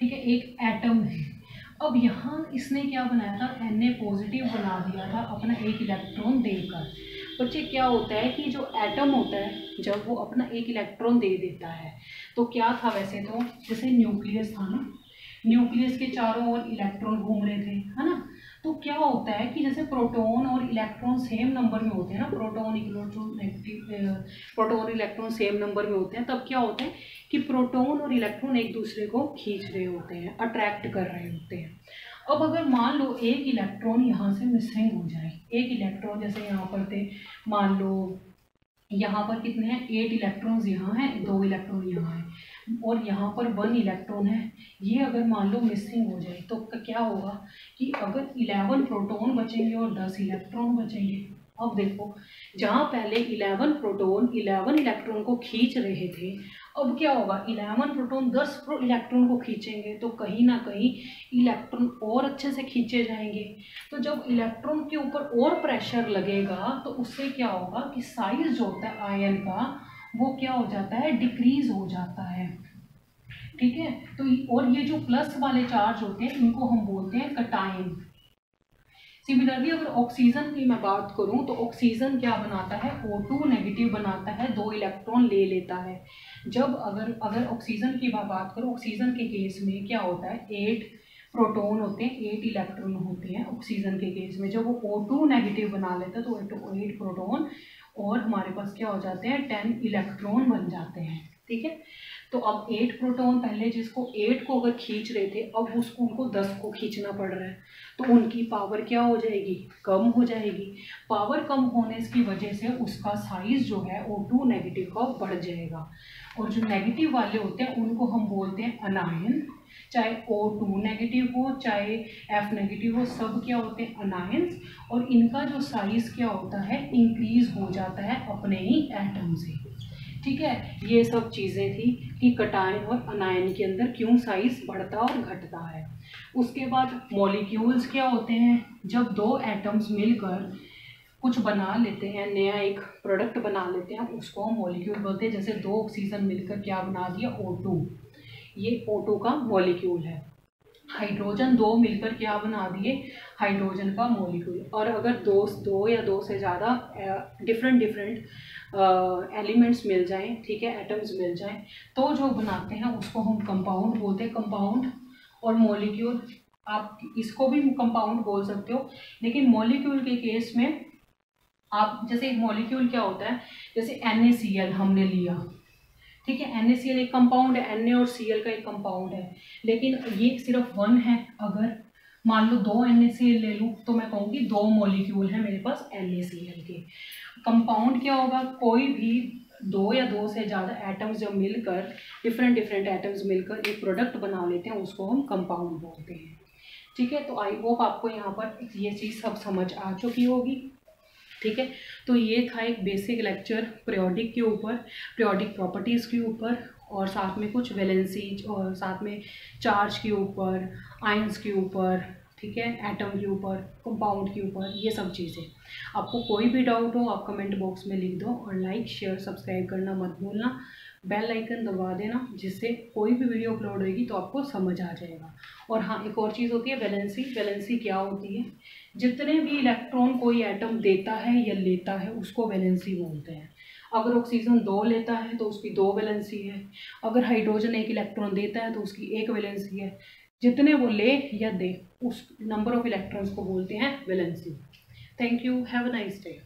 ठीक है? एक एटम है। अब यहाँ इसने क्या बनाया था? एन ए पॉजिटिव बना दिया था अपना एक इलेक्ट्रॉन देकर बच्चे, क्या होता है कि जो एटम होता है, जब वो अपना एक इलेक्ट्रॉन दे देता है तो क्या था वैसे तो? जैसे न्यूक्लियस था ना। न्यूक्लियस के चारों ओर इलेक्ट्रॉन घूम रहे थे, है ना? तो क्या होता है कि जैसे प्रोटॉन और इलेक्ट्रॉन सेम नंबर में होते हैं ना, proton electron proton, electron same number में होते हैं, तब क्या होता है कि प्रोटॉन और इलेक्ट्रॉन एक दूसरे को खींच रहे होते हैं, अट्रैक्ट कर रहे होते हैं। अब अगर मान लो एक इलेक्ट्रॉन यहाँ से मिसिंग हो जाए, एक इलेक्ट्रॉन जैसे यहाँ पर थे, मान लो यहाँ पर कितने हैं, एट इलेक्ट्रॉन्स यहाँ हैं, दो इलेक्ट्रॉन यहाँ हैं और यहाँ पर वन इलेक्ट्रॉन है। ये अगर मान लो मिसिंग हो जाए तो क्या होगा कि अगर इलेवन प्रोटॉन बचेंगे और दस इलेक्ट्रॉन बचेंगे। अब देखो, जहाँ पहले इलेवन प्रोटॉन इलेवन इलेक्ट्रॉन को खींच रहे थे, अब क्या होगा इलेवन प्रोटॉन दस प्रो इलेक्ट्रॉन को खींचेंगे तो कहीं ना कहीं इलेक्ट्रॉन और अच्छे से खींचे जाएँगे। तो जब इलेक्ट्रॉन के ऊपर और प्रेशर लगेगा तो उससे क्या होगा कि साइज़ जो होता है आयन का वो क्या हो जाता है? डिक्रीज हो जाता है। ठीक है? तो और ये जो प्लस वाले चार्ज होते हैं, इनको हम बोलते हैं कटाइन सिमिलरली अगर ऑक्सीजन की मैं बात करूँ तो ऑक्सीजन क्या बनाता है? O2 नेगेटिव बनाता है, दो इलेक्ट्रॉन ले लेता है। जब अगर अगर ऑक्सीजन की मैं बात करूँ ऑक्सीजन के केस में क्या होता है? एट प्रोटोन होते हैं एट इलेक्ट्रॉन होते हैं ऑक्सीजन के केस में। जब वो O2 नेगेटिव बना लेता है तो एट प्रोटॉन और हमारे पास क्या हो जाते हैं? टेन इलेक्ट्रॉन बन जाते हैं, ठीक है? तो अब एट प्रोटॉन पहले जिसको एट को अगर खींच रहे थे, अब उसको उनको दस को खींचना पड़ रहा है। तो उनकी पावर क्या हो जाएगी? कम हो जाएगी। पावर कम होने की वजह से उसका साइज़ जो है, वो टू नेगेटिव का बढ़ जाएगा। और जो नेगेटिव वाले होते हैं, उनको हम बोलते हैं अनायन चाहे ओ टू नेगेटिव हो, चाहे एफ़ नेगेटिव हो, सब क्या होते हैं? अनायंस और इनका जो साइज़ क्या होता है? इंक्रीज हो जाता है अपने ही एटम से। ठीक है? ये सब चीज़ें थी कि कटायन और अनायन के अंदर क्यों साइज़ बढ़ता और घटता है। उसके बाद मॉलिक्यूल्स क्या होते हैं? जब दो एटम्स मिलकर कुछ बना लेते हैं, नया एक प्रोडक्ट बना लेते हैं, उसको हम मॉलिक्यूल बोलते हैं। जैसे दो ऑक्सीजन मिलकर क्या बना दिया? O2 ये ओटो का मॉलिक्यूल है। हाइड्रोजन दो मिलकर क्या बना दिए? हाइड्रोजन का मॉलिक्यूल और अगर दो दो या दो से ज़्यादा डिफरेंट डिफरेंट एलिमेंट्स मिल जाएँ, ठीक है एटम्स मिल जाएँ तो जो बनाते हैं उसको हम कंपाउंड बोलते हैं। कंपाउंड और मॉलिक्यूल आप इसको भी कंपाउंड बोल सकते हो। लेकिन मॉलिक्यूल के केस में आप, जैसे मॉलिक्यूल क्या होता है? जैसे एन हमने लिया। ठीक है? एन एक कंपाउंड है एन और सी का एक कंपाउंड है। लेकिन ये सिर्फ़ वन है। अगर मान लो दो एन ले लूँ तो मैं कहूँगी दो मॉलिक्यूल है मेरे पास एन के। कंपाउंड क्या होगा? कोई भी दो या दो से ज़्यादा एटम्स जब मिलकर डिफरेंट डिफरेंट एटम्स मिलकर एक प्रोडक्ट बना लेते हैं, उसको हम कंपाउंड बोलते हैं। ठीक है? तो आई होप आपको यहाँ पर ये चीज़ सब समझ आ चुकी होगी। ठीक है? तो ये था एक बेसिक लेक्चर प्रियोडिक के ऊपर प्रियोडिक प्रॉपर्टीज़ के ऊपर और साथ में कुछ वैलेंसी और साथ में चार्ज के ऊपर आयंस के ऊपर, ठीक है? एटम के ऊपर कंपाउंड के ऊपर, ये सब चीज़ें। आपको कोई भी डाउट हो, आप कमेंट बॉक्स में लिख दो और लाइक शेयर सब्सक्राइब करना मत भूलना। बेल आइकन दबा देना, जिससे कोई भी वीडियो अपलोड होगी तो आपको समझ आ जाएगा। और हाँ एक और चीज़ होती है वैलेंसी वैलेंसी क्या होती है? जितने भी इलेक्ट्रॉन कोई एटम देता है या लेता है, उसको वैलेंसी बोलते हैं। अगर ऑक्सीजन दो लेता है तो उसकी दो वैलेंसी है। अगर हाइड्रोजन एक इलेक्ट्रॉन देता है तो उसकी एक वैलेंसी है। जितने वो ले या दे, उस नंबर ऑफ़ इलेक्ट्रॉन्स को बोलते हैं valency thank you have a nice day